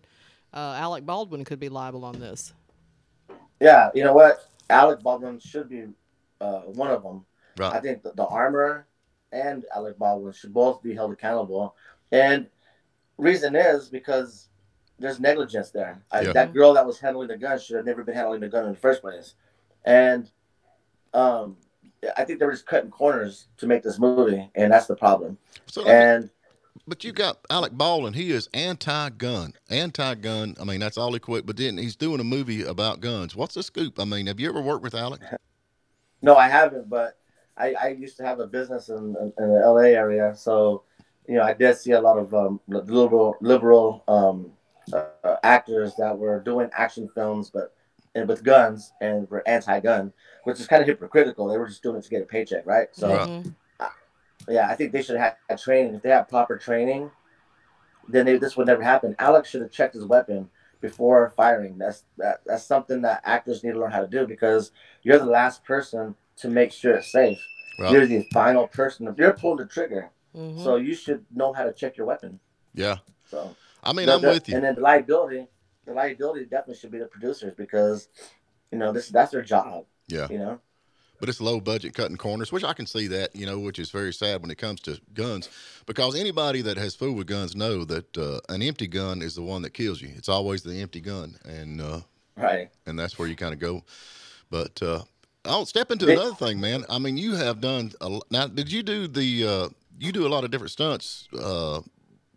uh, Alec Baldwin could be liable on this. Yeah, you know what? Alec Baldwin should be uh, one of them. Right. I think the, the armorer and Alec Baldwin should both be held accountable. And reason is because there's negligence there. I, Yeah. That girl that was handling the gun should have never been handling the gun in the first place. And um, I think they were just cutting corners to make this movie, and that's the problem. So and But you got Alec Baldwin. He is anti-gun, anti-gun. I mean, that's all he quit. But then he's doing a movie about guns. What's the scoop? I mean, have you ever worked with Alec? <laughs> No, I haven't, but I, I used to have a business in, in, in the LA area, so you know I did see a lot of um, liberal liberal um, uh, actors that were doing action films, but and with guns and were anti-gun, which is kind of hypocritical. They were just doing it to get a paycheck, right? So, Right. uh, yeah, I think they should have training. If they had proper training, then they, this would never happen. Alex should have checked his weapon before firing. That's that, that's something that actors need to learn how to do because you're the last person to make sure it's safe. Right. You're the final person. If you're pulling the trigger, Mhm. so you should know how to check your weapon. Yeah. So I mean, the- I'm the- with you. And then the liability, the liability definitely should be the producers because you know this that's their job. Yeah. You know. But it's low budget cutting corners, which I can see that, you know, which is very sad when it comes to guns, because anybody that has fooled with guns know that uh, an empty gun is the one that kills you. It's always the empty gun, and uh, Right. and that's where you kind of go. But uh, I'll step into another thing, man. I mean, you have done a, now. Did you do the? Uh, you do a lot of different stunts. Uh,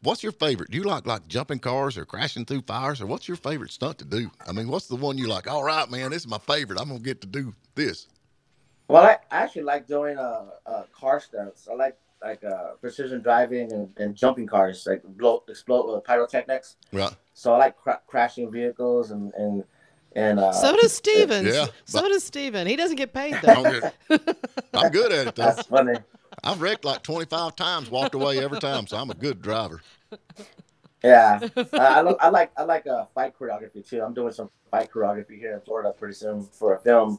what's your favorite? Do you like like jumping cars or crashing through fires, or what's your favorite stunt to do? I mean, what's the one you like? All right, man, this is my favorite. I'm gonna get to do this. Well, I, I actually like doing uh, uh car stunts. I like like uh precision driving and, and jumping cars, like blow explode with pyrotechnics. Right. So I like cra- crashing vehicles and and and uh, So does Steven. Yeah, So does Steven. He doesn't get paid though. get- I'm good at it though. That's funny. I've wrecked like 25 times, walked away every time, so I'm a good driver. Yeah, uh, I, look, I like I like uh, fight choreography too. I'm doing some fight choreography here in Florida pretty soon for a film.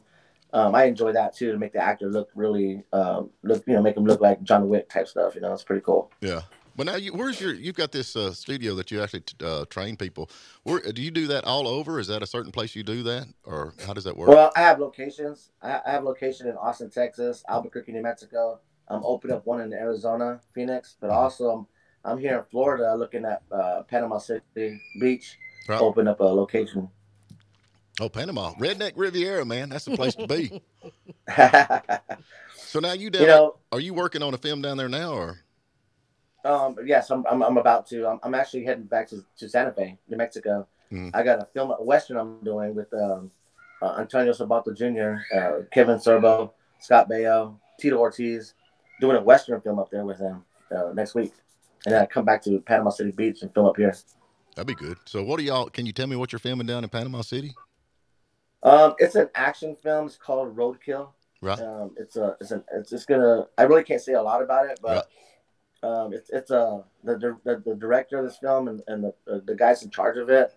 Um, I enjoy that too to make the actor look really um, look you know make him look like John Wick type stuff. You know, it's pretty cool. Yeah. But now, you, where's your? You've got this uh, studio that you actually uh, train people. Where do you do that all over? Is that a certain place you do that, or how does that work? Well, I have locations. I I have location in Austin, Texas, Albuquerque, New Mexico. I'm opening up one in Arizona, Phoenix, but also I'm, I'm here in Florida looking at uh, Panama City Beach. Right. Open up a location. Oh, Panama, Redneck Riviera, man, that's the place to be. <laughs> so now you down? You know- are you working on a film down there now, or? Um, yes, I'm, I'm, I'm about to. I'm, I'm actually heading back to, to Santa Fe, New Mexico. Mhm. I got a film, a western I'm doing with um, uh, Antonio Sabato Jr., uh, Kevin Sorbo, Scott Baio, Tito Ortiz, doing a western film up there with them uh, next week. And then I come back to Panama City Beach and film up here. That'd be good. So, what are y'all? Can you tell me what you're filming down in Panama City? Um, it's an action film. It's called Roadkill. Right. Um, it's a, it's an, it's just gonna. I really can't say a lot about it, but um, it's it's a the, the the director of this film and, and the uh, the guys in charge of it,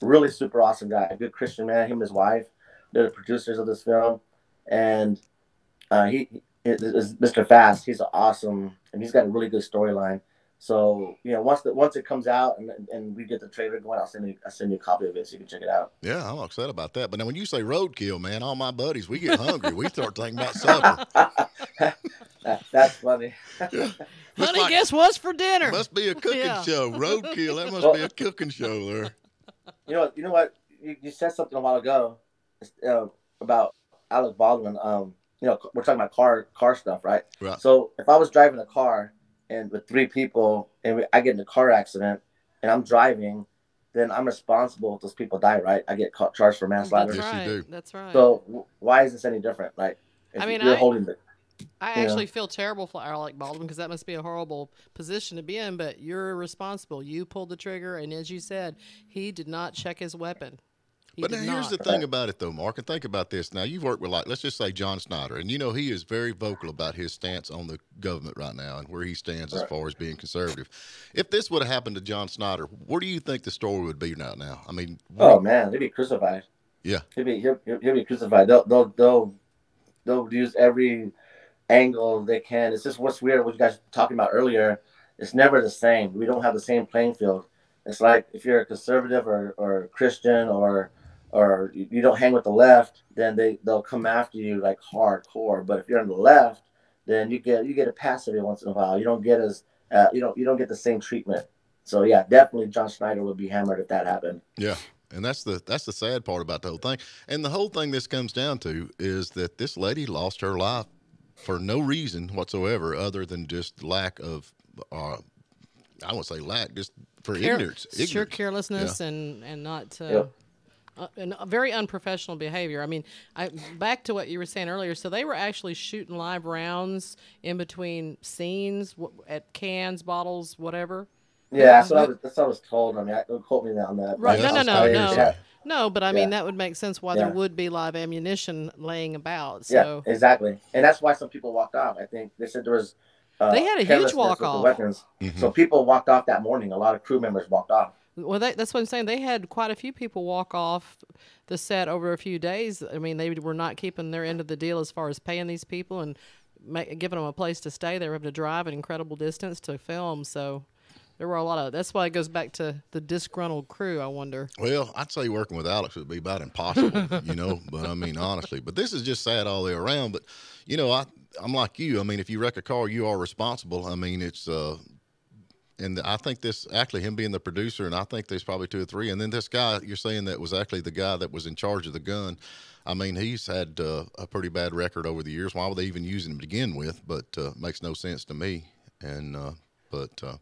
really super awesome guy, a good Christian man. Him and his wife, they're the producers of this film, and uh, he is is Mr. Fast. He's awesome, and he's got a really good storyline. So you know, once the once it comes out and and we get the trailer going, I'll send you I'll send you a copy of it so you can check it out. Yeah, I'm excited about that. But now, when you say roadkill, man, all my buddies, we get hungry. we start thinking about supper. <laughs> That, that's funny. <laughs> Honey, guess what's for dinner? Must be a cooking Yeah. show. Roadkill. That must be a cooking show there. You know, you know what? You, you said something a while ago uh, about Alec Baldwin. Um, you know, we're talking about car car stuff, right? Right. So if I was driving a car and with three people and we, I get in a car accident and I'm driving, then I'm responsible if those people die, right? I get ca- charged for manslaughter. That's right. That's right. So w- why is this any different? Like, if I mean, you're I- holding the. I you know. actually feel terrible for Alec Baldwin because that must be a horrible position to be in. But you're responsible. You pulled the trigger, and as you said, he did not check his weapon. He But now here's not. the thing about it, though, Mark, and think about this. Now you've worked with, like, let's just say John Schneider, and you know he is very vocal about his stance on the government right now and where he stands as far as being conservative. If this would have happened to John Schneider, where do you think the story would be now? Now, I mean, Oh man, he'd be crucified. Yeah. he'd be he'll he'll be crucified. They'll they'll they'll they'll use every angle they can. It's just what's weird. What you guys were talking about earlier. It's never the same. We don't have the same playing field. It's like if you're a conservative or, or Christian or or you you don't hang with the left, then they they'll come after you like hardcore. But if you're on the left, then you get you get a pass every once in a while. You don't get as uh, you don't you don't get the same treatment. So yeah, definitely John Schneider would be hammered if that happened. Yeah. And that's the that's the sad part about the whole thing. And the whole thing this comes down to is that this lady lost her life for no reason whatsoever other than just lack of uh I won't say lack, just for Care- ignorance. Sheer ignorance. carelessness Yeah. and and not. Uh, Yep. Uh, and a very unprofessional behavior. I mean, I back to what you were saying earlier. So they were actually shooting live rounds in between scenes w- at cans, bottles, whatever. Yeah, that's what I was, that's what I was told. I mean, I, don't quote me on that. Right. but no, no, no, told- no. Yeah. No, but I mean Yeah. that would make sense why Yeah. there would be live ammunition laying about. Yeah, So exactly, and that's why some people walked off. I think they said there was. Uh, They had a huge walk off. Weapons. Mm-hmm. So people walked off that morning. A lot of crew members walked off. Well, that, that's what I'm saying. They had quite a few people walk off the set over a few days. I mean, they were not keeping their end of the deal as far as paying these people and giving them a place to stay. They were having to drive an incredible distance to film. So there were a lot of. That's why it goes back to the disgruntled crew. I wonder. Well, I'd say working with Alex would be about impossible, you know. <laughs> But I mean, honestly, but this is just sad all the way around. But you know, I I'm like you. I mean, if you wreck a car, you are responsible. I mean, it's uh, and I think this actually him being the producer, and I think there's probably two or three, and then this guy you're saying that was actually the guy that was in charge of the gun. I mean, he's had uh, a pretty bad record over the years. Why were they even using him to begin with? But uh, makes no sense to me. And uh, but uh,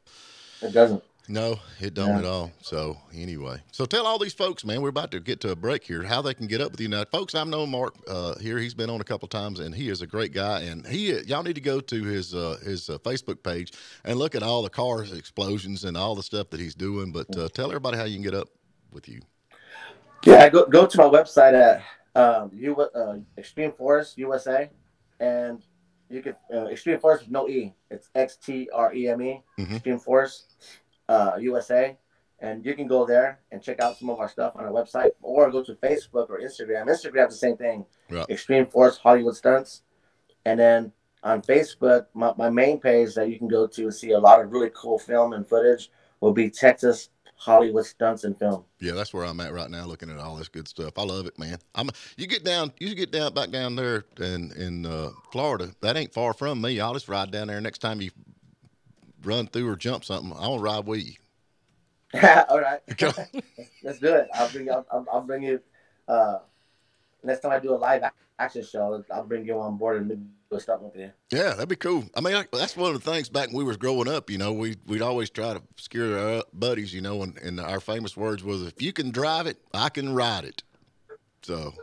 It doesn't. No, it don't Yeah. at all. So anyway, so tell all these folks, man, we're about to get to a break here. How they can get up with you now, folks? I've known Mark uh, here. He's been on a couple times, and he is a great guy. And he, y'all need to go to his uh, his uh, Facebook page and look at all the cars explosions and all the stuff that he's doing. But uh, tell everybody how you can get up with you. Yeah, go go to my website at um, U, uh, Extreme Force USA, and you can uh, Extreme Force with no e. It's X T R E M E. Mhm. Extreme Force uh, USA, and you can go there and check out some of our stuff on our website, or go to Facebook or Instagram. Instagram's the same thing. Right. Extreme Force Hollywood Stunts, and then on Facebook, my, my main page that you can go to and see a lot of really cool film and footage will be Texas Hollywood Stunts and Film. Yeah, that's where I'm at right now, looking at all this good stuff. I love it, man. I'm you get down, you should get down back down there in in uh, Florida. That ain't far from me. I'll just ride down there. Next time you run through or jump something, I'll ride with you. <laughs> All right, <laughs> <laughs> let's do it. I'll bring I'll, I'll- I'll bring you. Uh, next time I do a live action show, I'll bring you on board and do stunt with you. Yeah, that'd be cool. I mean, like, that's one of the things back when we was growing up. You know, we we'd always try to scare our buddies. You know, and, and our famous words was, "If you can drive it, I can ride it." So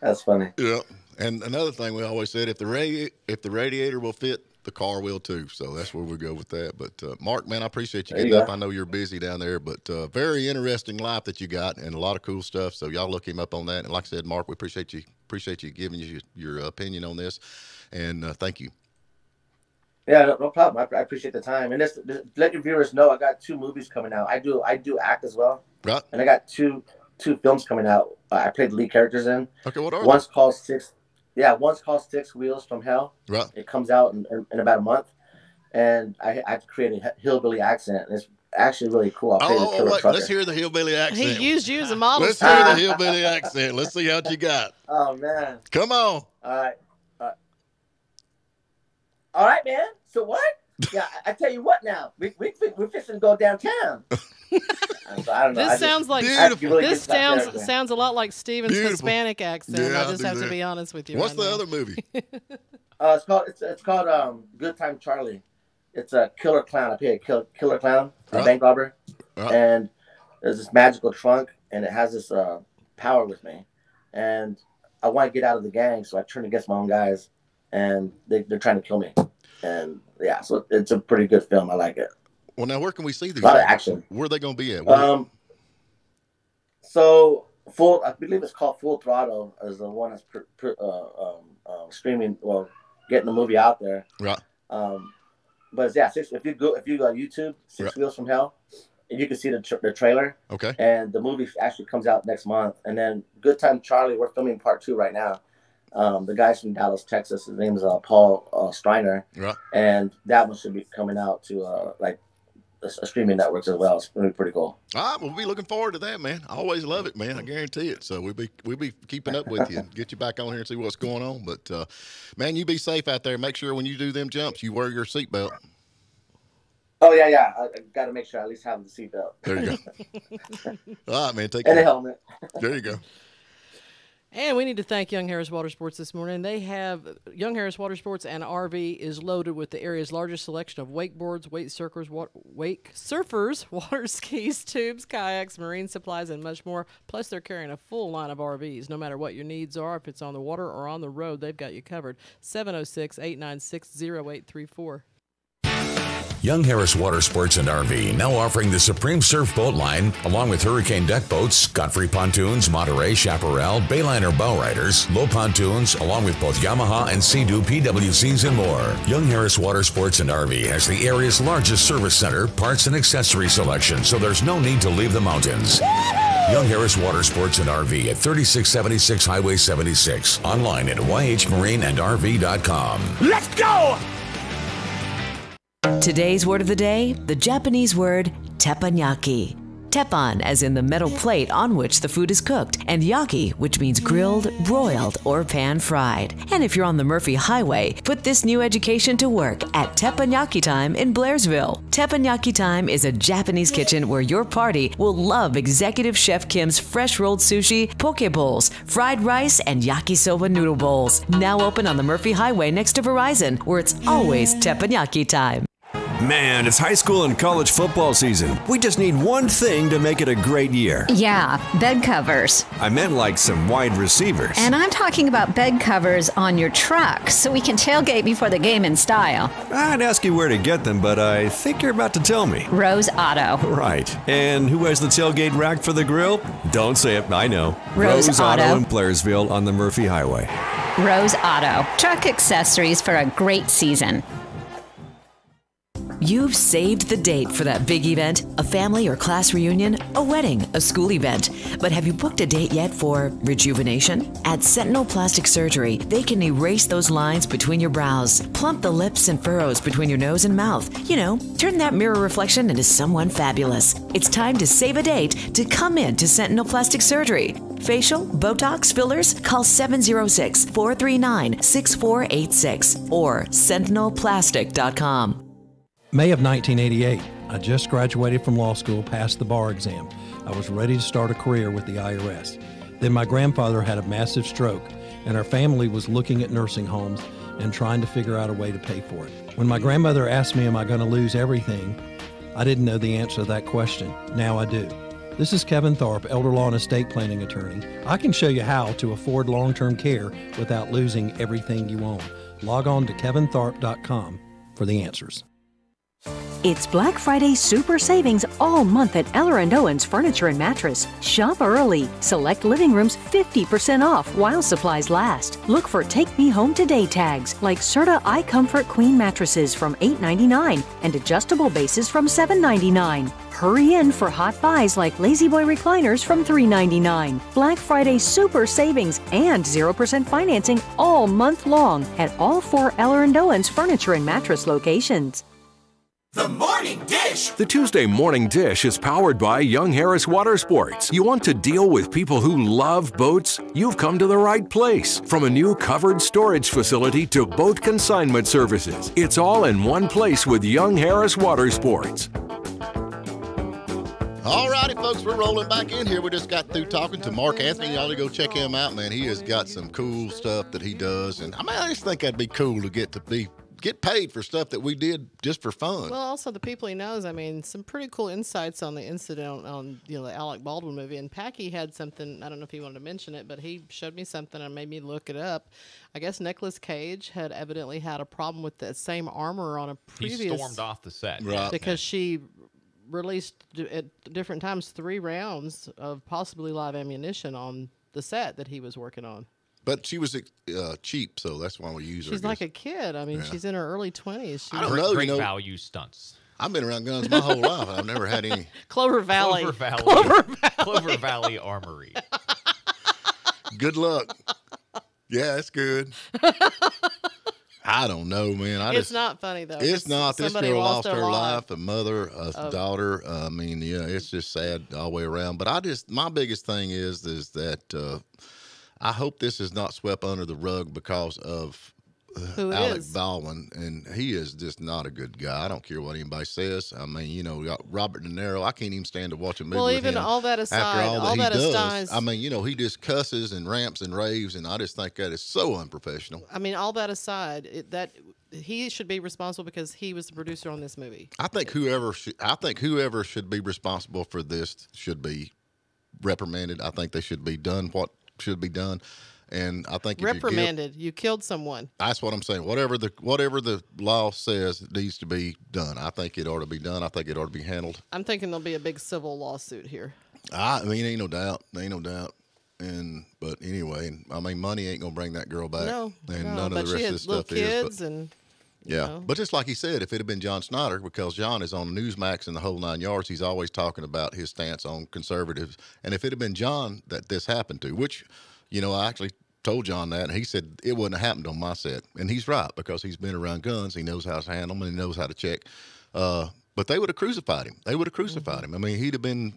that's funny. Yeah, and another thing we always said, if the radi- if the radiator will fit, the car will too. So that's where we go with that. But uh, Mark, man, I appreciate you There you getting up. go. I know you're busy down there, but uh, very interesting life that you got, and a lot of cool stuff. So y'all look him up on that. And like I said, Mark, we appreciate you appreciate you giving you your opinion on this, and uh, thank you. Yeah, no, no problem. I, I appreciate the time. And this, this, let your viewers know, I got two movies coming out. I do I do act as well, Right. and I got two two films coming out. Uh, I played lead characters in. Okay, what are One's called Six. Yeah, one's called Six Wheels from Hell. Right. It comes out in, in, in about a month, and I I have to create a hillbilly accent. And it's actually really cool. I'll play Oh, the oh, killer wait, let's hear the hillbilly accent. He used you as a model. Let's hear the hillbilly accent. Let's see what you got. <laughs> Oh man. Come on. All right. All right. All right, man. So what? <laughs> Yeah, I, I tell you what. Now we we we- we're fixing to go downtown. <laughs> So I don't know. This just- sounds like I have to really this sounds character. sounds a lot like Steven's Beautiful. Hispanic accent. Yeah, I I just do have to be honest with you. What's right the now. other movie? <laughs> Uh, it's called it's, it's called um Good Time Charlie. It's a killer clown. I play a kill, killer clown, a Right. bank robber, Right. and there's this magical trunk, and it has this uh power with me, and I want to get out of the gang, so I turn against my own guys, and they, they're trying to kill me, and yeah, so it's a pretty good film. I like it. Well, now where can we see these? A lot of action. Where are they going to be at? Where- Um, so full, I believe it's called Full Throttle, is the one that's pr- pr- uh, um, um, streaming, well, getting the movie out there. right. Um, but yeah, six, if you go if you go on YouTube, Six Right. Wheels from Hell, and you can see the, tr- the trailer. Okay. And the movie actually comes out next month. And then Good Time Charlie, we're filming part two right now. Um, the guy's from Dallas, Texas. His name is uh, Paul uh, Streiner, Right. and that one should be coming out to uh, like a, a streaming networks as well. It's really pretty cool. All right, we'll be looking forward to that, man. I always love it, man. I guarantee it. So we'll be we'll be keeping up with you, <laughs> get you back on here and see what's going on. But uh, man, you be safe out there. Make sure when you do them jumps, you wear your seatbelt. Oh yeah, yeah. I, I got to make sure I at least have the seatbelt. There you go. <laughs> All right, man. Take and care. a helmet. There you go. And we need to thank Young Harris Water Sports this morning. They have Young Harris Water Sports and RV is loaded with the area's largest selection of wakeboards, wake surfers, wa- wake surfers, <laughs> water skis, tubes, kayaks, marine supplies, and much more. Plus, they're carrying a full line of RVs. No matter what your needs are, if it's on the water or on the road, they've got you covered. 706 896 0834. Young Harris Water Sports and RV now offering the Supreme Surf Boat line, along with Hurricane deck boats, Godfrey pontoons, Monterey, Chaparral, Bayliner bow riders, Lowe pontoons, along with both Yamaha and Sea-Doo PWCs and more. Young Harris Water Sports and RV has the area's largest service center, parts and accessory selection, so there's no need to leave the mountains. Young Harris Water Sports and RV at 3676 Highway 76. Online at yhmarineandrv.com. Let's go! Today's word of the day the Japanese word teppanyaki. Teppan, as in the metal plate on which the food is cooked, and yaki, which means grilled, broiled, or pan fried. And if you're on the Murphy Highway, put this new education to work at Teppanyaki Time in Blairsville. Teppanyaki Time is a Japanese kitchen where your party will love Executive Chef Kim's fresh rolled sushi, poke bowls, fried rice, and yakisoba noodle bowls. Now open on the Murphy Highway next to Verizon, where it's always Teppanyaki Time. Man, it's high school and college football season. We just need one thing to make it a great year. Yeah, bed covers. I meant like some wide receivers. And I'm talking about bed covers on your truck so we can tailgate before the game in style. I'd ask you where to get them, but I think you're about to tell me. Rose Auto. Right. And who has the tailgate rack for the grill? Don't say it, I know. Rose Auto. in Blairsville on the Murphy Highway. Rose Auto. Truck accessories for a great season. You've saved the date for that big event, a family or class reunion, a wedding, a school event. But have you booked a date yet for rejuvenation? At Sentinel Plastic Surgery, they can erase those lines between your brows, plump the lips and furrows between your nose and mouth. You know, turn that mirror reflection into someone fabulous. It's time to save a date to come in to Sentinel Plastic Surgery. Facial, Botox, fillers? Call 706 439 6486 or sentinelplastic.com. May of 1988. I just graduated from law school, passed the bar exam. I was ready to start a career with the IRS. Then my grandfather had a massive stroke, and our family was looking at nursing homes and trying to figure out a way to pay for it. When my grandmother asked me, Am I going to lose everything? I didn't know the answer to that question. Now I do. This is Kevin Tharp, elder law and estate planning attorney. I can show you how to afford long term care without losing everything you own. Log on to kevintharp.com for the answers. It's Black Friday super savings all month at Eller & Owens Furniture and Mattress. Shop early. Select living rooms 50% off while supplies last. Look for Take Me Home Today tags like Serta Comfort Queen mattresses from $8.99 and adjustable bases from $7.99. Hurry in for hot buys like La-Z-Boy recliners from $3.99. Black Friday super savings and 0% financing all month long at all four Eller & Owens Furniture and Mattress locations. The Morning Dish. The Tuesday Morning Dish is powered by Young Harris Water Sports. You want to deal with people who love boats? You've come to the right place. From a new covered storage facility to boat consignment services, it's all in one place with Young Harris Water Sports. All righty, folks, we're rolling back in here. We just got through talking to Mark Anthony. Y'all to go check him out, man. He has got some cool stuff that he does, and I mean, I just think that'd be cool to get to be get paid for stuff that we did just for fun. Well, also the people he knows. I mean, some pretty cool insights on the incident on you know the Alec Baldwin movie. And Packy had something. I don't know if he wanted to mention it, but he showed me something and made me look it up. I guess Nicolas Cage had evidently had a problem with that same armor on a previous. He stormed off the set Right. because she released at different times three rounds of possibly live ammunition on the set that he was working on. But she was uh, cheap, so that's why we use her. She's I like guess. a kid. I mean, Yeah. she's in her early twenties. I don't know. You Great know, value stunts. I've been around guns my whole life. I've never had any. <laughs> Clover Valley. Clover Valley. Clover <laughs> Clover Valley Armory. Good luck. Yeah, it's good. <laughs> I don't know, man. I it's just, not funny though. It's not. This girl lost their her life. life, a mother, a Of- daughter. I mean, yeah, it's just sad all the way around. But I just, my biggest thing is, is that uh, I hope this is not swept under the rug because of uh, Who Alec is. Baldwin, and he is just not a good guy. I don't care what anybody says. I mean, you know, got Robert De Niro. I can't even stand to watch a movie. Well, even him all that after aside, all that all he that does. aside- I mean, you know, he just cusses and ramps and raves, and I just think that is so unprofessional. I mean, all that aside, it, that he should be responsible because he was the producer on this movie. I think whoever should, I think whoever should be responsible for this should be reprimanded. I think they should be done what should be done, and I think if you give- Reprimanded. You killed someone. that's what I'm saying. Whatever the whatever the law says needs to be done. I think it ought to be done. I think it ought to be handled. I'm thinking there'll be a big civil lawsuit here. I, I mean, ain't no doubt. Ain't no doubt. And but anyway, I mean, money ain't gonna bring that girl back. No, and no, none but of the she rest of this little stuff is. kids But, and yeah, know. but just like he said, if it had been John Schneider, because John is on Newsmax and the whole nine yards, he's always talking about his stance on conservatives. And if it had been John that this happened to, which, you know, I actually told John that, and he said it wouldn't have happened on my set, and he's right because he's been around guns, he knows how to handle them, and he knows how to check. Uh, but they would have crucified him. They would have crucified him. I mean, he'd have been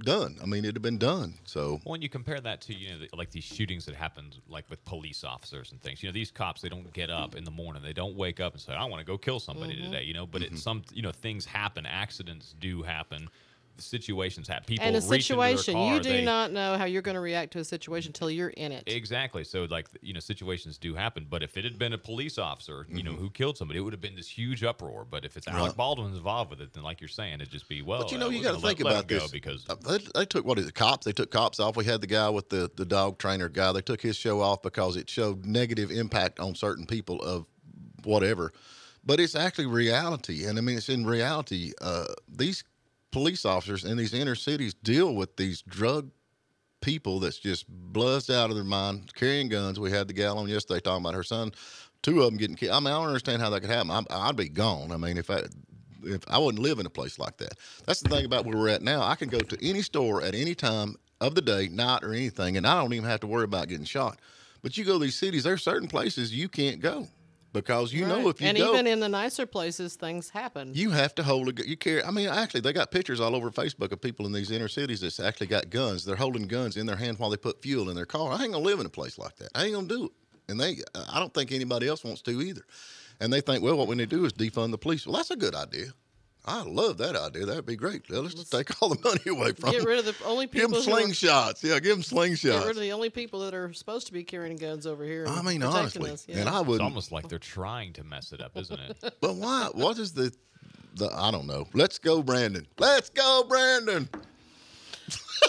done. I mean, it'd have been done. So Well, when you compare that to you know the, like these shootings that happened like with police officers and things, you know these cops they don't get up in the morning, they don't wake up and say I want to go kill somebody Mhm. today, you know. But Mm-hmm. it some you know things happen, accidents do happen, situations happen. People and a reach into their situation, you do they- not know how you're going to react to a situation until you're in it. Exactly. So like you know situations do happen, but if it had been a police officer, you know, who killed somebody, it would have been this huge uproar. But if it's Alec Mm-hmm. Right. Baldwin's involved with it, then like you're saying, it'd just be well. But you know, uh, you got to gonna let- think let about him go this because Uh, they, they took what is it? Cops. They took cops off. We had the guy with the the dog trainer guy. They took his show off because it showed negative impact on certain people of whatever. But it's actually reality, and I mean, it's in reality. Uh, these police officers in these inner cities deal with these drug people that's just buzzed out of their mind, carrying guns. We had the gal on yesterday talking about her son, two of them getting killed. I mean, I don't understand how that could happen. I'm, I'd be gone. I mean, if I, if I wouldn't live in a place like that. That's the thing about where we're at now. I can go to any store at any time of the day, night or anything, and I don't even have to worry about getting shot. But you go to these cities, there's certain places you can't go because you know if you and go, even in the nicer places, things happen. you have to hold a you carry. I mean, actually, they got pictures all over Facebook of people in these inner cities that's actually got guns. They're holding guns in their hand while they put fuel in their car. I ain't gonna live in a place like that. I ain't gonna do it. And they, I don't think anybody else wants to either. And they think, well, what we need to do is defund the police. Well, that's a good idea. I love that idea. That'd be great. Well, let's just take all the money away from Get them. rid of the <laughs> only people. Give them who are- slingshots. Yeah, give them slingshots. Get rid of the only people that are supposed to be carrying guns over here. I mean, honestly, us, yeah. and I It's wouldn't. almost like they're trying to mess it up, isn't it? <laughs> But why? What is the, the? I don't know. Let's go, Brandon. Let's go, Brandon.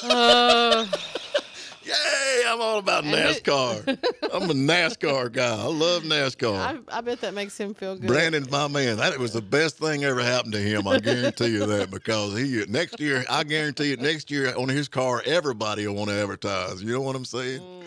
Uh, <laughs> Yay! I'm all about NASCAR. I'm a NASCAR guy. I love NASCAR. I, I bet that makes him feel good. Brandon's my man. That was the best thing ever happened to him. I guarantee you that because he next year, I guarantee it. Next year on his car, everybody will want to advertise. You know what I'm saying? Mm.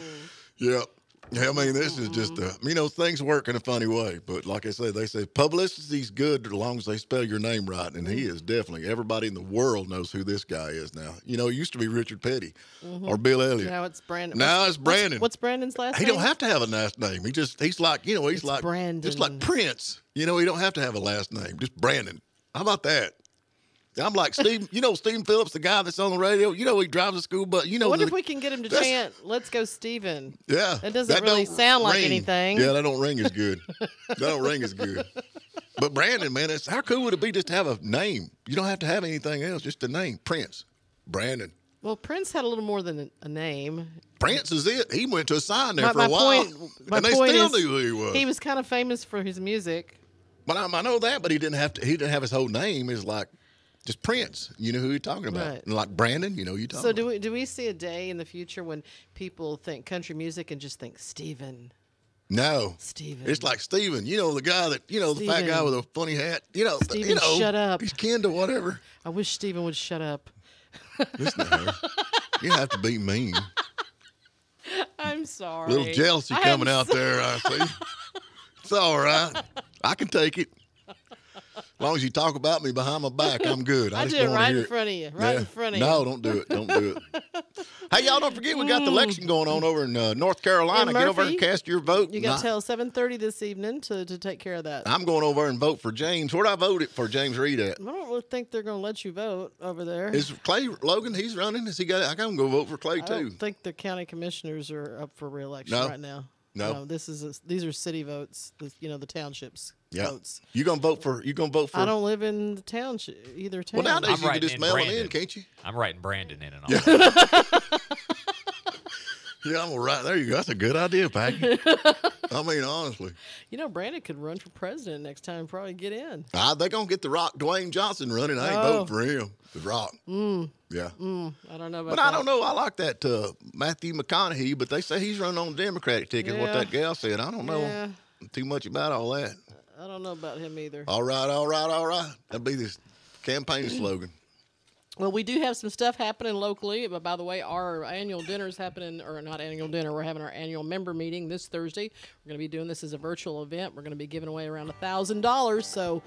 Yep. Yeah, I mean, this is just a, you know, things work in a funny way. But like I said, they say publicity's good as long as they spell your name right. And he is definitely, everybody in the world knows who this guy is now. You know, it used to be Richard Petty Mhm. or Bill Elliott. Now it's Brandon. Now it's Brandon. What's, what's Brandon's last He name? He don't have to have a last name. He just he's like you know he's like Brandon. just like Prince. You know he don't have to have a last name. Just Brandon. How about that? I'm like Steve. You know Steven Phillips, the guy that's on the radio. You know he drives a school bus. You know what the- if we can get him to chant "Let's go, Steven"? Yeah, That doesn't really don't sound like anything. Yeah, that don't ring as good. that don't ring as good. But Brandon, man, it's how cool would it be just to have a name? You don't have to have anything else, just a name. Prince, Brandon. Well, Prince had a little more than a name. Prince is it. He went to a sign there My- for my a while, point- my and they point still is, knew who he was. He was kind of famous for his music. But I, I know that, but he didn't have to. He didn't have his whole name. It's like just Prince. You know who you're talking about, Right. and like Brandon. You know you're talking. So about. do we do we see a day in the future when people think country music and just think Steven? No, Steven. It's like Steven. You know the guy that you know the fat guy with a funny hat. You know, Steven, you know, shut up. He's kin to whatever. I wish Steven would shut up. Listen to her. <laughs> You have to be mean. I'm sorry. Little jealousy I'm coming out so- there. I see. It's all right. I can take it. As long as you talk about me behind my back, I'm good. I, I just did it right in it. front of you, right in front of no, you. No, don't do it. Don't do it. <laughs> hey, y'all, don't forget we got the election going on over in uh, North Carolina. In Get over Murphy, and cast your vote. You got Nah, till 7:30 this evening to, to take care of that. I'm going over and vote for James. Where'd I vote it for James Reed at? I don't really think they're going to let you vote over there. Is Clay Logan? He's running. Is he got? I gotta go vote for Clay I too. don't think the county commissioners are up for reelection No? right now. No? this is a, these are city votes. The, you know the townships Yeah. votes. You gonna vote for? You gonna vote for? I don't live in the township either town. Well, nowadays I'm you can writing just in mail them Brandon. in, can't you? I'm writing Brandon in and all. Yeah, <laughs> I'm all right. There you go. That's a good idea, Packy. <laughs> I mean, honestly, You know, Brandon could run for president next time. and Probably get in. ah, they gonna get the Rock, Dwayne Johnson running. I ain't Oh. voting for him. The Rock. Mm, Yeah. mm, I don't know about But that. I don't know. I like that uh, Matthew McConaughey, but they say he's running on the Democratic ticket. What Yeah. that gal said, I don't know Yeah. too much about all that. I don't know about him either. All right, all right, all right. That'll be this campaign <clears throat> slogan. Well, we do have some stuff happening locally. But by the way, our annual dinner is happening, or not annual dinner. We're having our annual member meeting this Thursday. We're going to be doing this as a virtual event. We're going to be giving away around a thousand dollars. So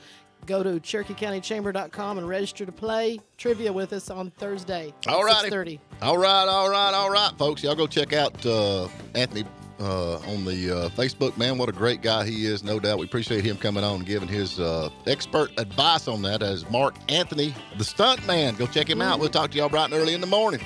go to CherokeeCountyChamber.com and register to play trivia with us on Thursday. at All righty. All right, all right, all right, folks. Y'all go check out uh, Anthony uh, on the uh, Facebook, man. What a great guy he is, no doubt. We appreciate him coming on and giving his uh, expert advice on that as Mark Anthony, the stunt man. Go check him out. We'll talk to y'all bright and early in the morning.